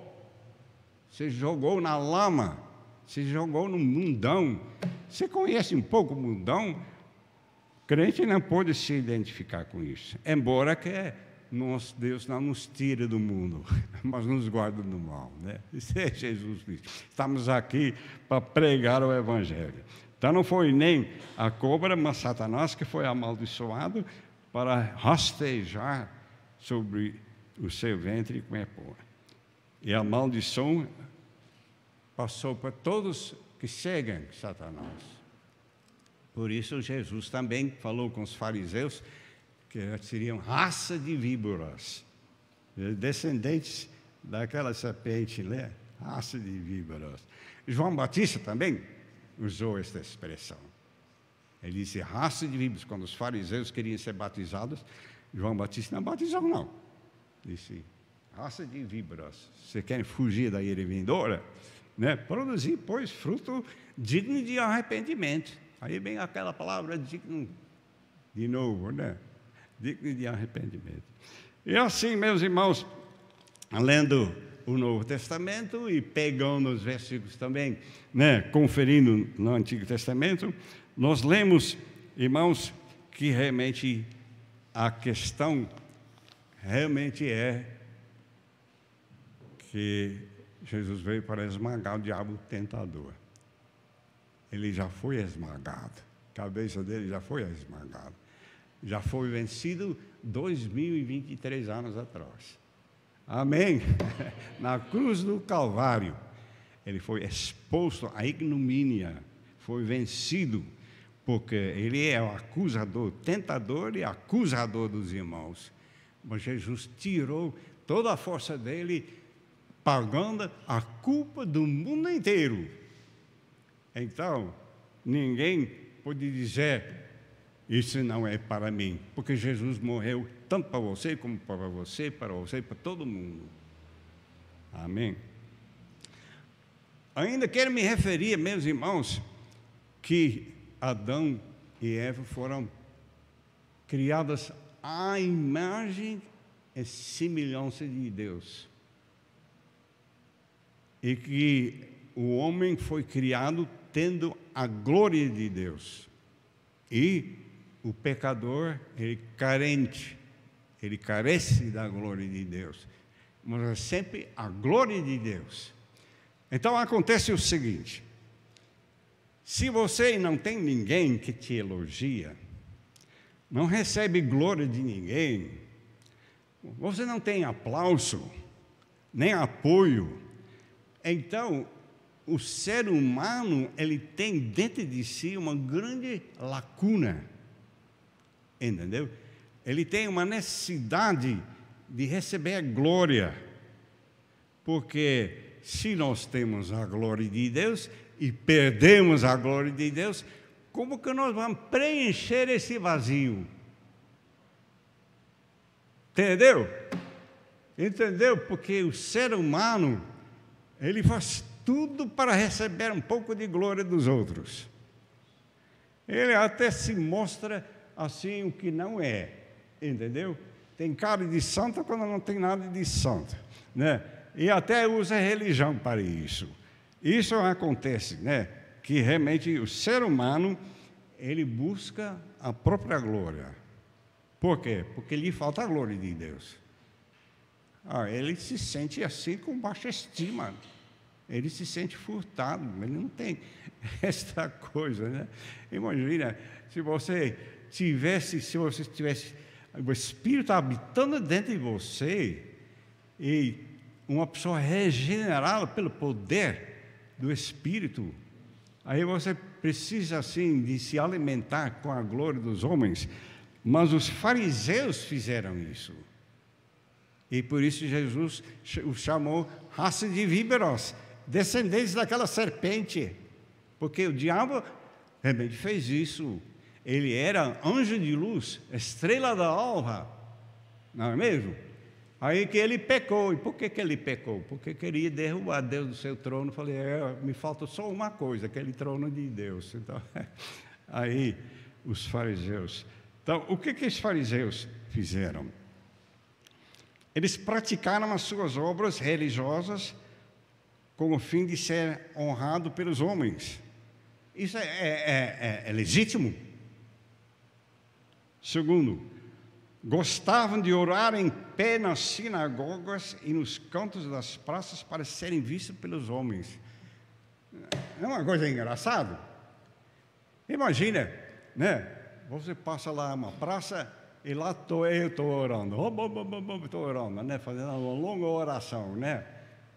Speaker 1: Você jogou na lama, você jogou no mundão. Você conhece um pouco o mundão? Crente não pode se identificar com isso, embora que nós, Deus não nos tire do mundo, mas nos guarda do mal. Né? Isso é Jesus Cristo. Estamos aqui para pregar o Evangelho. Então não foi nem a cobra, mas Satanás que foi amaldiçoado para rastejar sobre o seu ventre com pó. E a maldição passou para todos que seguem Satanás. Por isso, Jesus também falou com os fariseus que seriam raça de víboras, descendentes daquela serpente, né? raça de víboras. João Batista também usou esta expressão. Ele disse raça de víboras. Quando os fariseus queriam ser batizados, João Batista não batizou, não. Disse raça de víboras. Você quer fugir da ira vindoura? Né? Produzir, pois, fruto digno de arrependimento. Aí vem aquela palavra digno, de novo, né? Digno de arrependimento. E assim, meus irmãos, lendo o Novo Testamento e pegando os versículos também, né? Conferindo no Antigo Testamento, nós lemos, irmãos, que realmente a questão realmente é que Jesus veio para esmagar o diabo tentador. Ele já foi esmagado. A cabeça dele já foi esmagada. Já foi vencido 2023 anos atrás. Amém? Na cruz do Calvário, ele foi exposto à ignomínia, foi vencido, porque ele é o acusador, tentador e acusador dos irmãos. Mas Jesus tirou toda a força dele, pagando a culpa do mundo inteiro. Então, ninguém pode dizer isso não é para mim, porque Jesus morreu tanto para você como para você, para você, para todo mundo. Amém. Ainda quero me referir, meus irmãos, que Adão e Eva foram criadas à imagem e semelhança de Deus. E que o homem foi criado tendo a glória de Deus. E o pecador, ele carente, ele carece da glória de Deus. Mas é sempre a glória de Deus. Então acontece o seguinte: se você não tem ninguém que te elogia, não recebe glória de ninguém, você não tem aplauso, nem apoio, então o ser humano ele tem dentro de si uma grande lacuna, entendeu? Ele tem uma necessidade de receber a glória, porque se nós temos a glória de Deus e perdemos a glória de Deus, como que nós vamos preencher esse vazio? Entendeu? Entendeu? Porque o ser humano, ele faz tudo para receber um pouco de glória dos outros. Ele até se mostra assim o que não é, entendeu? Tem cara de santo quando não tem nada de santo, né? E até usa religião para isso. Isso acontece, né? Que realmente o ser humano ele busca a própria glória. Por quê? Porque lhe falta a glória de Deus. Ah, ele se sente assim com baixa estima. Ele se sente furtado, ele não tem esta coisa, né? Imagina se você tivesse, se você tivesse o Espírito habitando dentro de você e uma pessoa regenerada pelo poder do Espírito, aí você precisa assim de se alimentar com a glória dos homens. Mas os fariseus fizeram isso. E por isso Jesus os chamou raça de víboras, descendentes daquela serpente. Porque o diabo realmente fez isso. Ele era anjo de luz, estrela da alva, não é mesmo? Aí que ele pecou. E por que, que ele pecou? Porque queria derrubar Deus do seu trono. Falei, é, me falta só uma coisa, aquele trono de Deus. Então, aí os fariseus. Então, o que, que os fariseus fizeram? Eles praticaram as suas obras religiosas com o fim de ser honrado pelos homens. Isso é, é, é, é legítimo. Segundo, gostavam de orar em pé nas sinagogas e nos cantos das praças para serem vistos pelos homens. É uma coisa engraçada? Imagina, né? Você passa lá uma praça e lá estou eu estou orando, estou orando, né? Fazendo uma longa oração, né?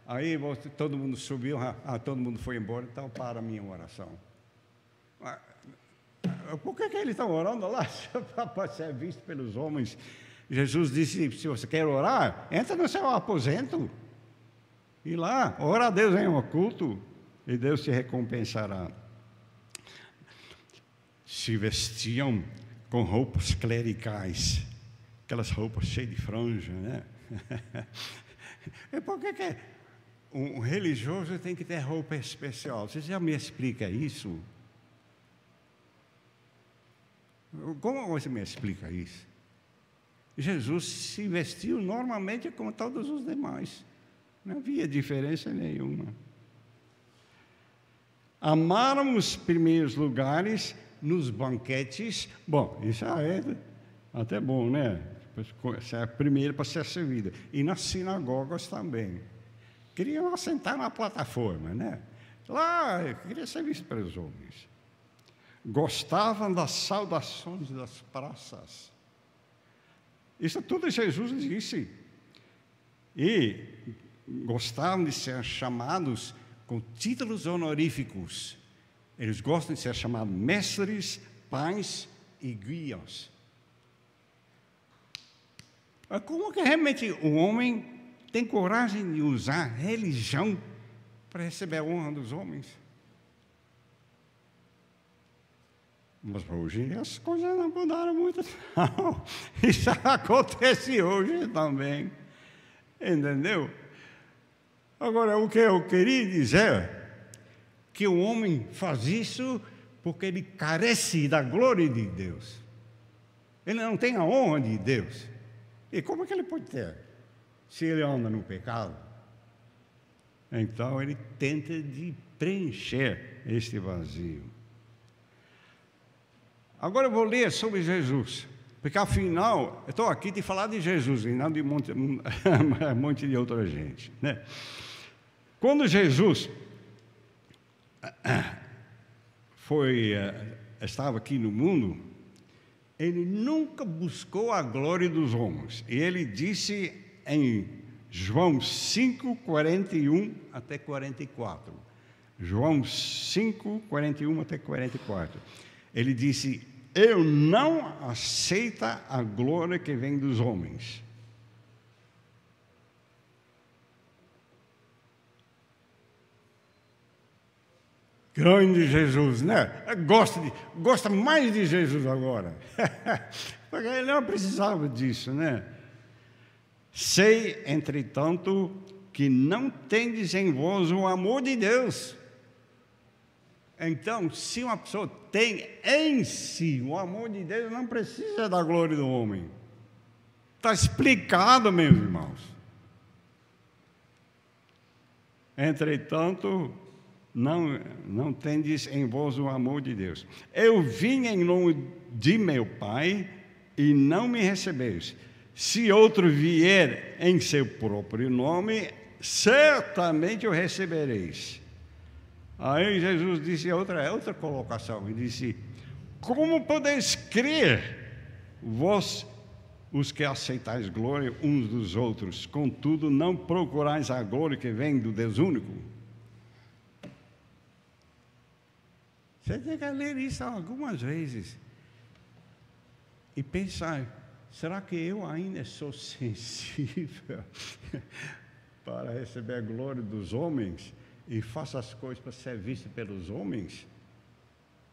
Speaker 1: Aí você, todo mundo subiu, ah, todo mundo foi embora, então para a minha oração. Por que, que eles estão orando lá? Para ser visto pelos homens. Jesus disse: se você quer orar, entra no seu aposento. E lá, ora a Deus em oculto, e Deus te recompensará. Se vestiam com roupas clericais, aquelas roupas cheias de franja, né? e por que, que um religioso tem que ter roupa especial? Você já me explica isso? Como você me explica isso? Jesus se vestiu normalmente como todos os demais. Não havia diferença nenhuma. Amaram os primeiros lugares nos banquetes. Bom, isso é até bom, né? Essa é a primeira para ser servida. E nas sinagogas também. Queriam assentar na plataforma, né? Lá, queria ser visto pelos homens gostavam das saudações das praças. Isso tudo Jesus disse. E gostavam de ser chamados com títulos honoríficos. Eles gostam de ser chamados mestres, pais e guias. Como que realmente o homem tem coragem de usar religião para receber a honra dos homens?
Speaker 2: Mas hoje as coisas não mudaram muito, não. Isso acontece hoje também. Entendeu? Agora, o que eu queria dizer que o homem faz isso porque ele carece da glória de Deus. Ele não tem a honra de Deus. E como é que ele pode ter? Se ele anda no pecado. Então ele tenta de preencher este vazio. Agora eu vou ler sobre Jesus, porque afinal eu estou aqui de falar de Jesus e não de um monte, um monte de outra gente. Né? Quando Jesus foi, eh, estava aqui no mundo, ele nunca buscou a glória dos homens. E ele disse em João 5, 41 até 44. João 5, 41 até 44. Ele disse: Eu não aceito a glória que vem dos homens. Grande Jesus, né? Gosta, de, gosta mais de Jesus agora. Porque ele não precisava disso, né? Sei, entretanto, que não tendes em vós o amor de Deus. Então, se uma pessoa tem em si o amor de Deus, não precisa da glória do homem. Está explicado, meus irmãos. Entretanto, não, não tendes em vós o amor de Deus. Eu vim em nome de meu Pai e não me recebeis. Se outro vier em seu próprio nome, certamente o recebereis. Aí Jesus disse outra, outra colocação, ele disse, como podeis crer, vós, os que aceitais glória uns dos outros, contudo não procurais a glória que vem do Deus único? Você tem que ler isso algumas vezes e pensar: será que eu ainda sou sensível para receber a glória dos homens e faço as coisas para ser visto pelos homens?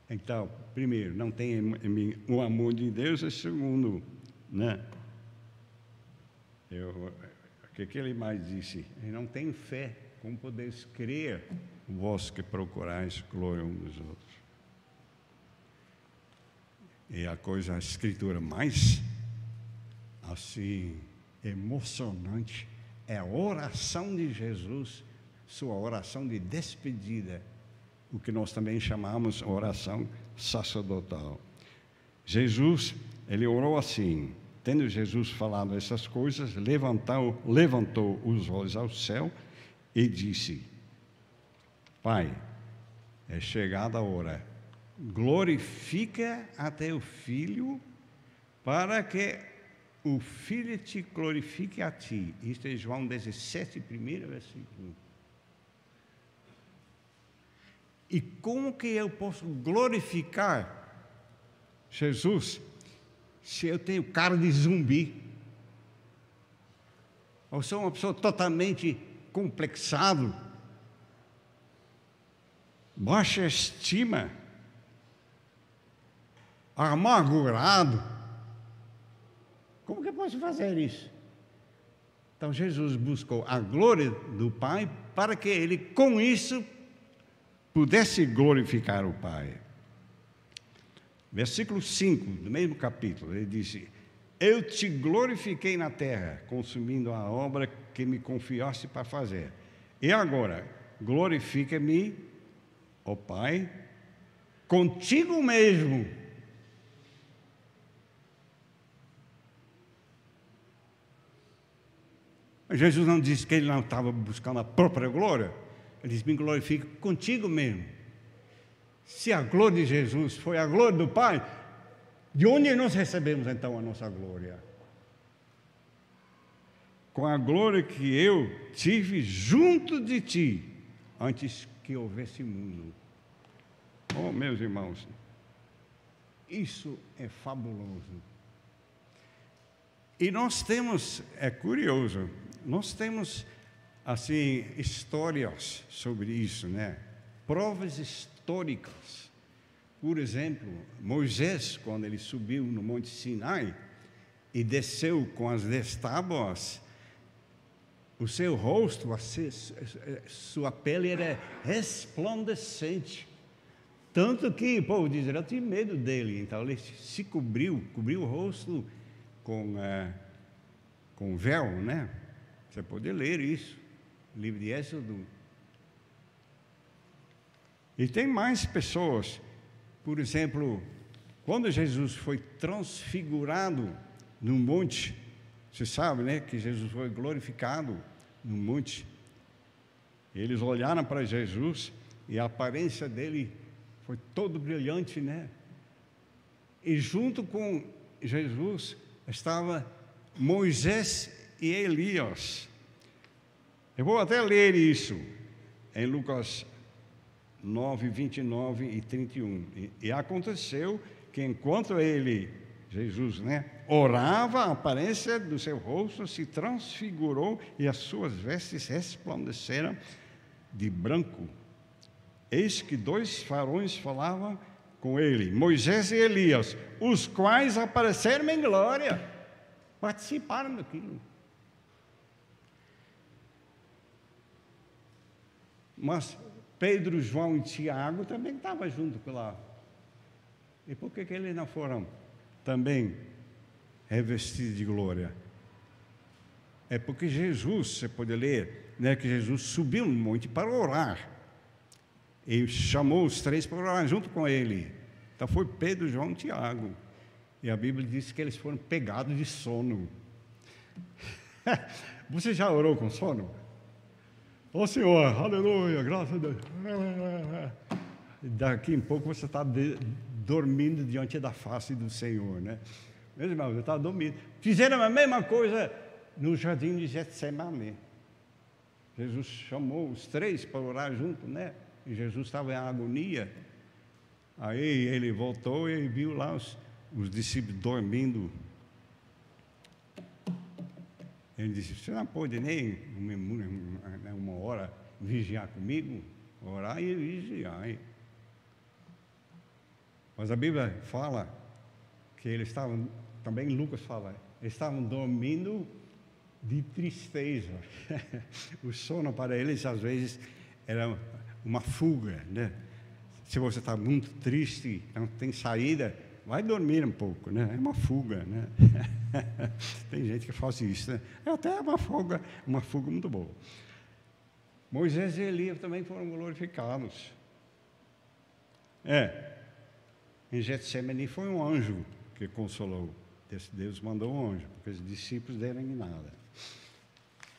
Speaker 2: Então, primeiro, não tem em mim o amor de Deus, e segundo, né? Eu, o que, que ele mais disse? Ele não tem fé, como podeis crer, vós que procurais glória uns dos outros. E a coisa, a escritura mais assim emocionante é a oração de Jesus, sua oração de despedida, o que nós também chamamos oração sacerdotal. Jesus, ele orou assim, tendo Jesus falado essas coisas, levantou, levantou os olhos ao céu e disse: Pai, é chegada a hora glorifica a teu filho, para que o filho te glorifique a ti. Isto é João 17, primeiro versículo. E como que eu posso glorificar Jesus se eu tenho cara de zumbi? Ou sou uma pessoa totalmente complexado, baixa estima, amargurado. Como que eu posso fazer isso? Então Jesus buscou a glória do Pai para que ele, com isso, pudesse glorificar o Pai. Versículo 5 do mesmo capítulo, ele disse: Eu te glorifiquei na terra, consumindo a obra que me confiaste para fazer. E agora, glorifica-me, ó Pai, contigo mesmo Jesus não disse que ele não estava buscando a própria glória. Ele disse: Me glorifique contigo mesmo. Se a glória de Jesus foi a glória do Pai, de onde nós recebemos então a nossa glória? Com a glória que eu tive junto de ti, antes que houvesse mundo. Oh, meus irmãos, isso é fabuloso. E nós temos, é curioso, nós temos assim histórias sobre isso, né? Provas históricas Por exemplo, Moisés, quando ele subiu no Monte Sinai e desceu com as dez tábuas, o seu rosto, sua pele era resplandecente. Tanto que o povo de Israel tinha medo dele, então ele se cobriu, cobriu o rosto com, eh, com véu, né? Você pode ler isso, livro de Êxodo. E tem mais pessoas, por exemplo, quando Jesus foi transfigurado no monte, você sabe, né, que Jesus foi glorificado no monte. Eles olharam para Jesus e a aparência dele foi todo brilhante, né? E junto com Jesus estava Moisés e Elias. Eu vou até ler isso em Lucas 9, 29 e 31. E, e aconteceu que enquanto ele, Jesus, né, orava, a aparência do seu rosto se transfigurou e as suas vestes resplandeceram de branco. Eis que dois farões falavam com ele, Moisés e Elias, os quais apareceram em glória, participaram daquilo. Mas Pedro, João e Tiago também estavam junto lá. E por que, que eles não foram também revestidos de glória? É porque Jesus, você pode ler, né, que Jesus subiu no monte para orar. E chamou os três para orar junto com ele. Então foi Pedro, João e Tiago. E a Bíblia diz que eles foram pegados de sono. Você já orou com sono? Ô Senhor, aleluia, graças a Deus. Daqui em pouco você está dormindo diante da face do Senhor, né? Meus irmãos, eu estava dormindo. Fizeram a mesma coisa no jardim de Getsemane. Jesus chamou os três para orar junto, né? E Jesus estava em agonia. Aí ele voltou e viu lá os, os discípulos dormindo. Ele disse: Você não pode nem uma, uma- hora vigiar comigo? Orar e vigiar. hein?" Mas a Bíblia fala que eles estavam, também Lucas fala, eles estavam dormindo de tristeza. o sono para eles, às vezes, era uma fuga, né? Se você está muito triste, não tem saída, vai dormir um pouco, né? É uma fuga, né? tem gente que faz isso, né? É até uma fuga, uma fuga muito boa. Moisés e Elias também foram glorificados. É, em Getsemane foi um anjo que consolou. Deus mandou um anjo, porque os discípulos deram em nada.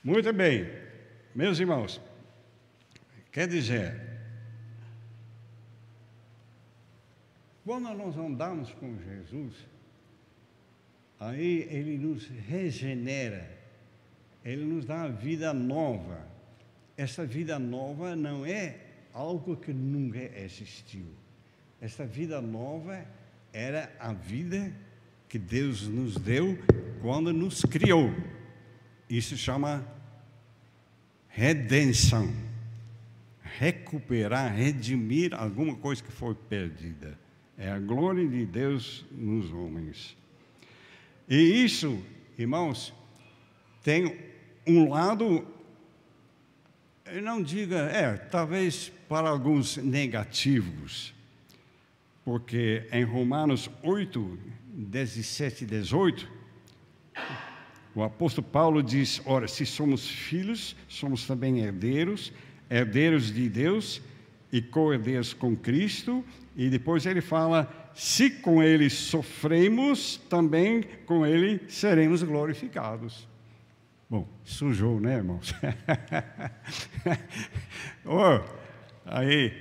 Speaker 2: Muito bem, meus irmãos, quer dizer, quando nós andamos com Jesus, aí Ele nos regenera, Ele nos dá uma vida nova. Essa vida nova não é algo que nunca existiu. Essa vida nova era a vida que Deus nos deu quando nos criou. Isso chama redenção. Recuperar, redimir alguma coisa que foi perdida. É a glória de Deus nos homens. E isso, irmãos, tem um lado, eu não diga, é, talvez para alguns negativos, porque em Romanos 8, 17 e 18, o apóstolo Paulo diz: Ora, se somos filhos, somos também herdeiros, herdeiros de Deus e co-herdeiros com Cristo. E depois ele fala: se com ele sofremos, também com ele seremos glorificados. Bom, sujou, né, irmãos? oh, aí,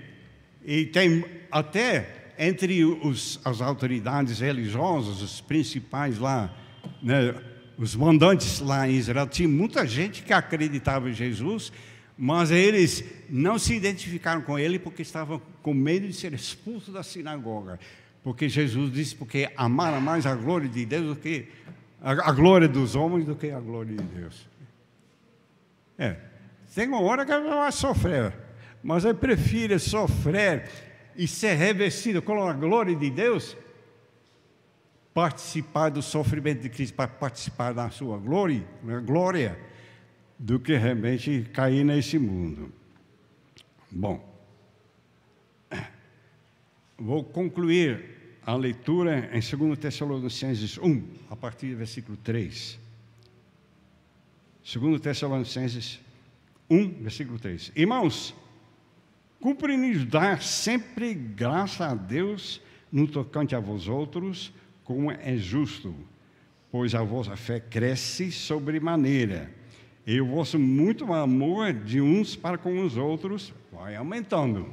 Speaker 2: e tem até entre os, as autoridades religiosas, os principais lá, né, os mandantes lá em Israel, tinha muita gente que acreditava em Jesus, mas eles não se identificaram com ele porque estavam com medo de ser expulsos da sinagoga. Porque Jesus disse, porque amaram mais a glória de Deus do que a, a glória dos homens do que a glória de Deus. É, tem uma hora que vai sofrer, mas eu prefiro sofrer e ser revestido com a glória de Deus, participar do sofrimento de Cristo para participar da sua glória, né, glória, do que realmente cair nesse mundo. Bom, vou concluir a leitura em 2 Tessalonicenses 1, a partir do versículo 3. 2 Tessalonicenses 1, versículo 3. Irmãos, cumpre-nos dar sempre graça a Deus no tocante a vós outros, como é justo, pois a vossa fé cresce sobremaneira, e o vosso muito amor de uns para com os outros vai aumentando.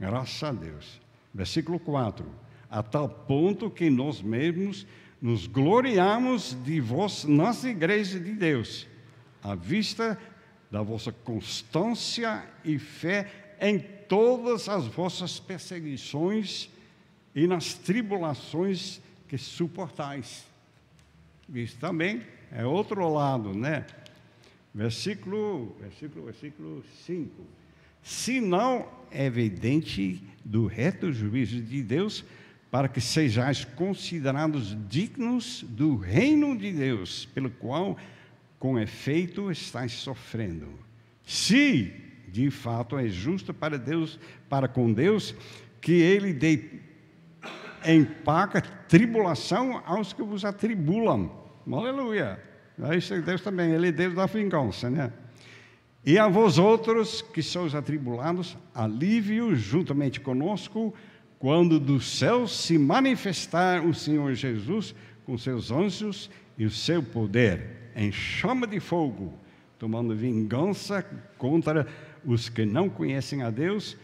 Speaker 2: Graças a Deus. Versículo 4. A tal ponto que nós mesmos nos gloriamos de vós nas igrejas de Deus, à vista da vossa constância e fé em todas as vossas perseguições e nas tribulações que suportais. Isso também é outro lado, né? Versículo, versículo, versículo 5. Se não é evidente do reto juízo de Deus, para que sejais considerados dignos do reino de Deus, pelo qual, com efeito, estáis sofrendo. Se, de fato, é justo para Deus, para com Deus, que Ele dê em paga tribulação aos que vos atribulam. Aleluia. Isso Deus também, Ele é Deus da vingança, né? E a vós outros que sois atribulados, alívio juntamente conosco, quando do céu se manifestar o Senhor Jesus com seus anjos e o seu poder em chama de fogo, tomando vingança contra os que não conhecem a Deus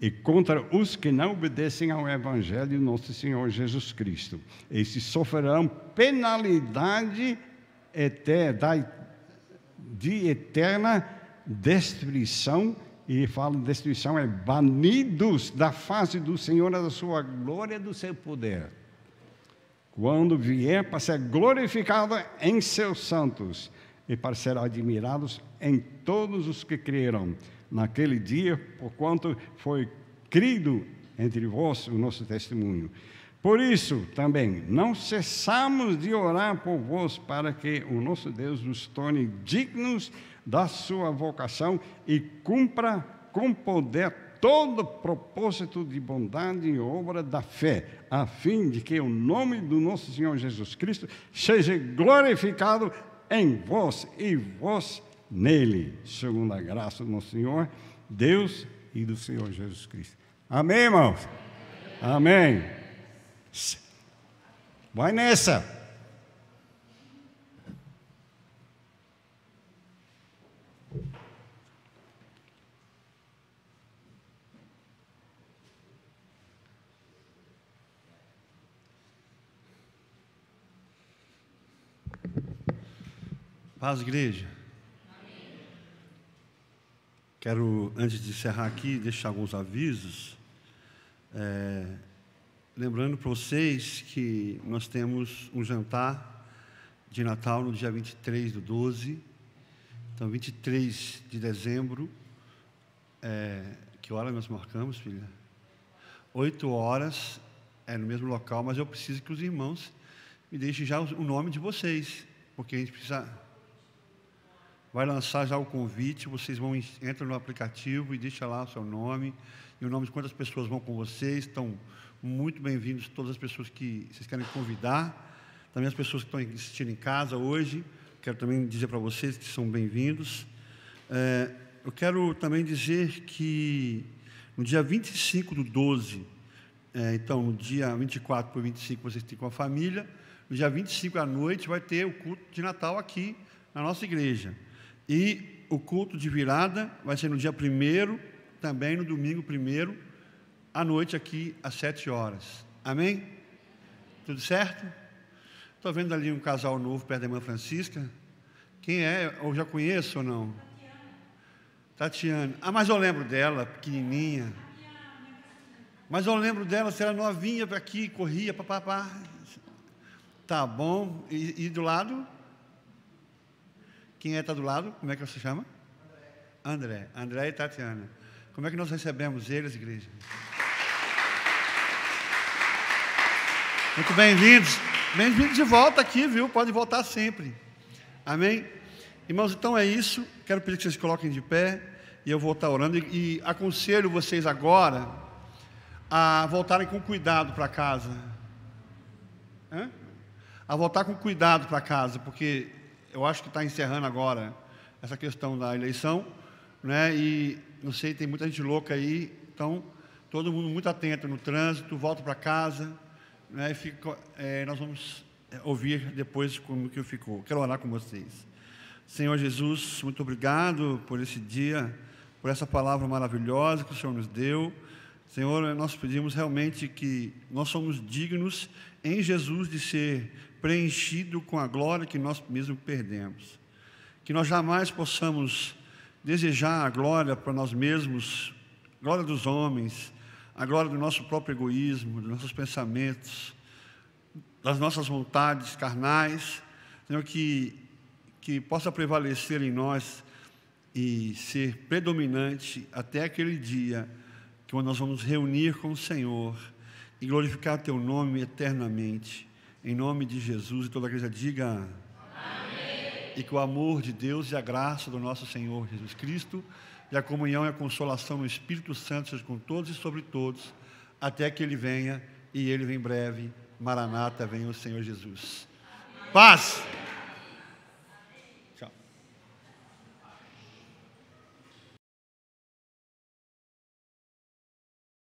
Speaker 2: e contra os que não obedecem ao Evangelho nosso Senhor Jesus Cristo. Esses sofrerão penalidade eterna, de eterna destruição, e fala de destruição, é banidos da face do Senhor, da sua glória do seu poder. Quando vier para ser glorificado em seus santos e para ser admirados em todos os que creram naquele dia, porquanto foi crido entre vós o nosso testemunho. Por isso também não cessamos de orar por vós para que o nosso Deus nos torne dignos da sua vocação e cumpra com poder todo propósito de bondade e obra da fé, a fim de que o nome do nosso Senhor Jesus Cristo seja glorificado em vós e vós nele, segundo a graça do nosso Senhor, Deus e do Senhor Jesus Cristo. Amém, irmãos? Amém. Vai nessa.
Speaker 1: Paz, igreja. Quero, antes de encerrar aqui, deixar alguns avisos. É, lembrando para vocês que nós temos um jantar de Natal no dia 23 do 12. Então, 23 de dezembro. É, que hora nós marcamos, filha? Oito horas, é no mesmo local, mas eu preciso que os irmãos me deixem já o nome de vocês, porque a gente precisa vai lançar já o convite, vocês vão entram no aplicativo e deixa lá o seu nome e o nome de quantas pessoas vão com vocês. Estão muito bem-vindos todas as pessoas que vocês querem convidar, também as pessoas que estão assistindo em casa hoje. Quero também dizer para vocês que são bem-vindos. É, eu quero também dizer que no dia 25 do 12, é, então no dia 24 por 25 vocês estão com a família, no dia 25 à noite vai ter o culto de Natal aqui na nossa igreja. E o culto de virada vai ser no dia 1 também no domingo 1 à noite aqui às 7 horas. Amém? Tudo certo? Estou vendo ali um casal novo perto da irmã Francisca. Quem é? Eu já conheço ou não? Tatiana. Ah, mas eu lembro dela, pequenininha. Mas eu lembro dela, se ela novinha aqui, corria, papapá. Tá bom. E, e do lado? Quem é está do lado? Como é que você chama? André. André e Tatiana. Como é que nós recebemos eles, igreja? Muito bem-vindos. Bem-vindos de volta aqui, viu? Pode voltar sempre. Amém? Irmãos, então é isso. Quero pedir que vocês coloquem de pé e eu vou estar orando. E, e aconselho vocês agora a voltarem com cuidado para casa. Hã? A voltar com cuidado para casa, porque eu acho que está encerrando agora essa questão da eleição, né? E não sei, tem muita gente louca aí, então todo mundo muito atento no trânsito, volta para casa, né? E fica, é, nós vamos é, ouvir depois como que ficou. Quero orar com vocês. Senhor Jesus, muito obrigado por esse dia, por essa palavra maravilhosa que o Senhor nos deu. Senhor, nós pedimos realmente que nós somos dignos em Jesus de ser preenchido com a glória que nós mesmos perdemos. Que nós jamais possamos desejar a glória para nós mesmos, glória dos homens, a glória do nosso próprio egoísmo, dos nossos pensamentos, das nossas vontades carnais, Senhor, que, que possa prevalecer em nós e ser predominante até aquele dia que nós vamos reunir com o Senhor e glorificar Teu nome eternamente. Em nome de Jesus e toda a igreja diga. Amém. E que o amor de Deus e a graça do nosso Senhor Jesus Cristo e a comunhão e a consolação no Espírito Santo seja com todos e sobre todos, até que Ele venha e Ele vem breve. Maranata, venha o Senhor Jesus. Paz!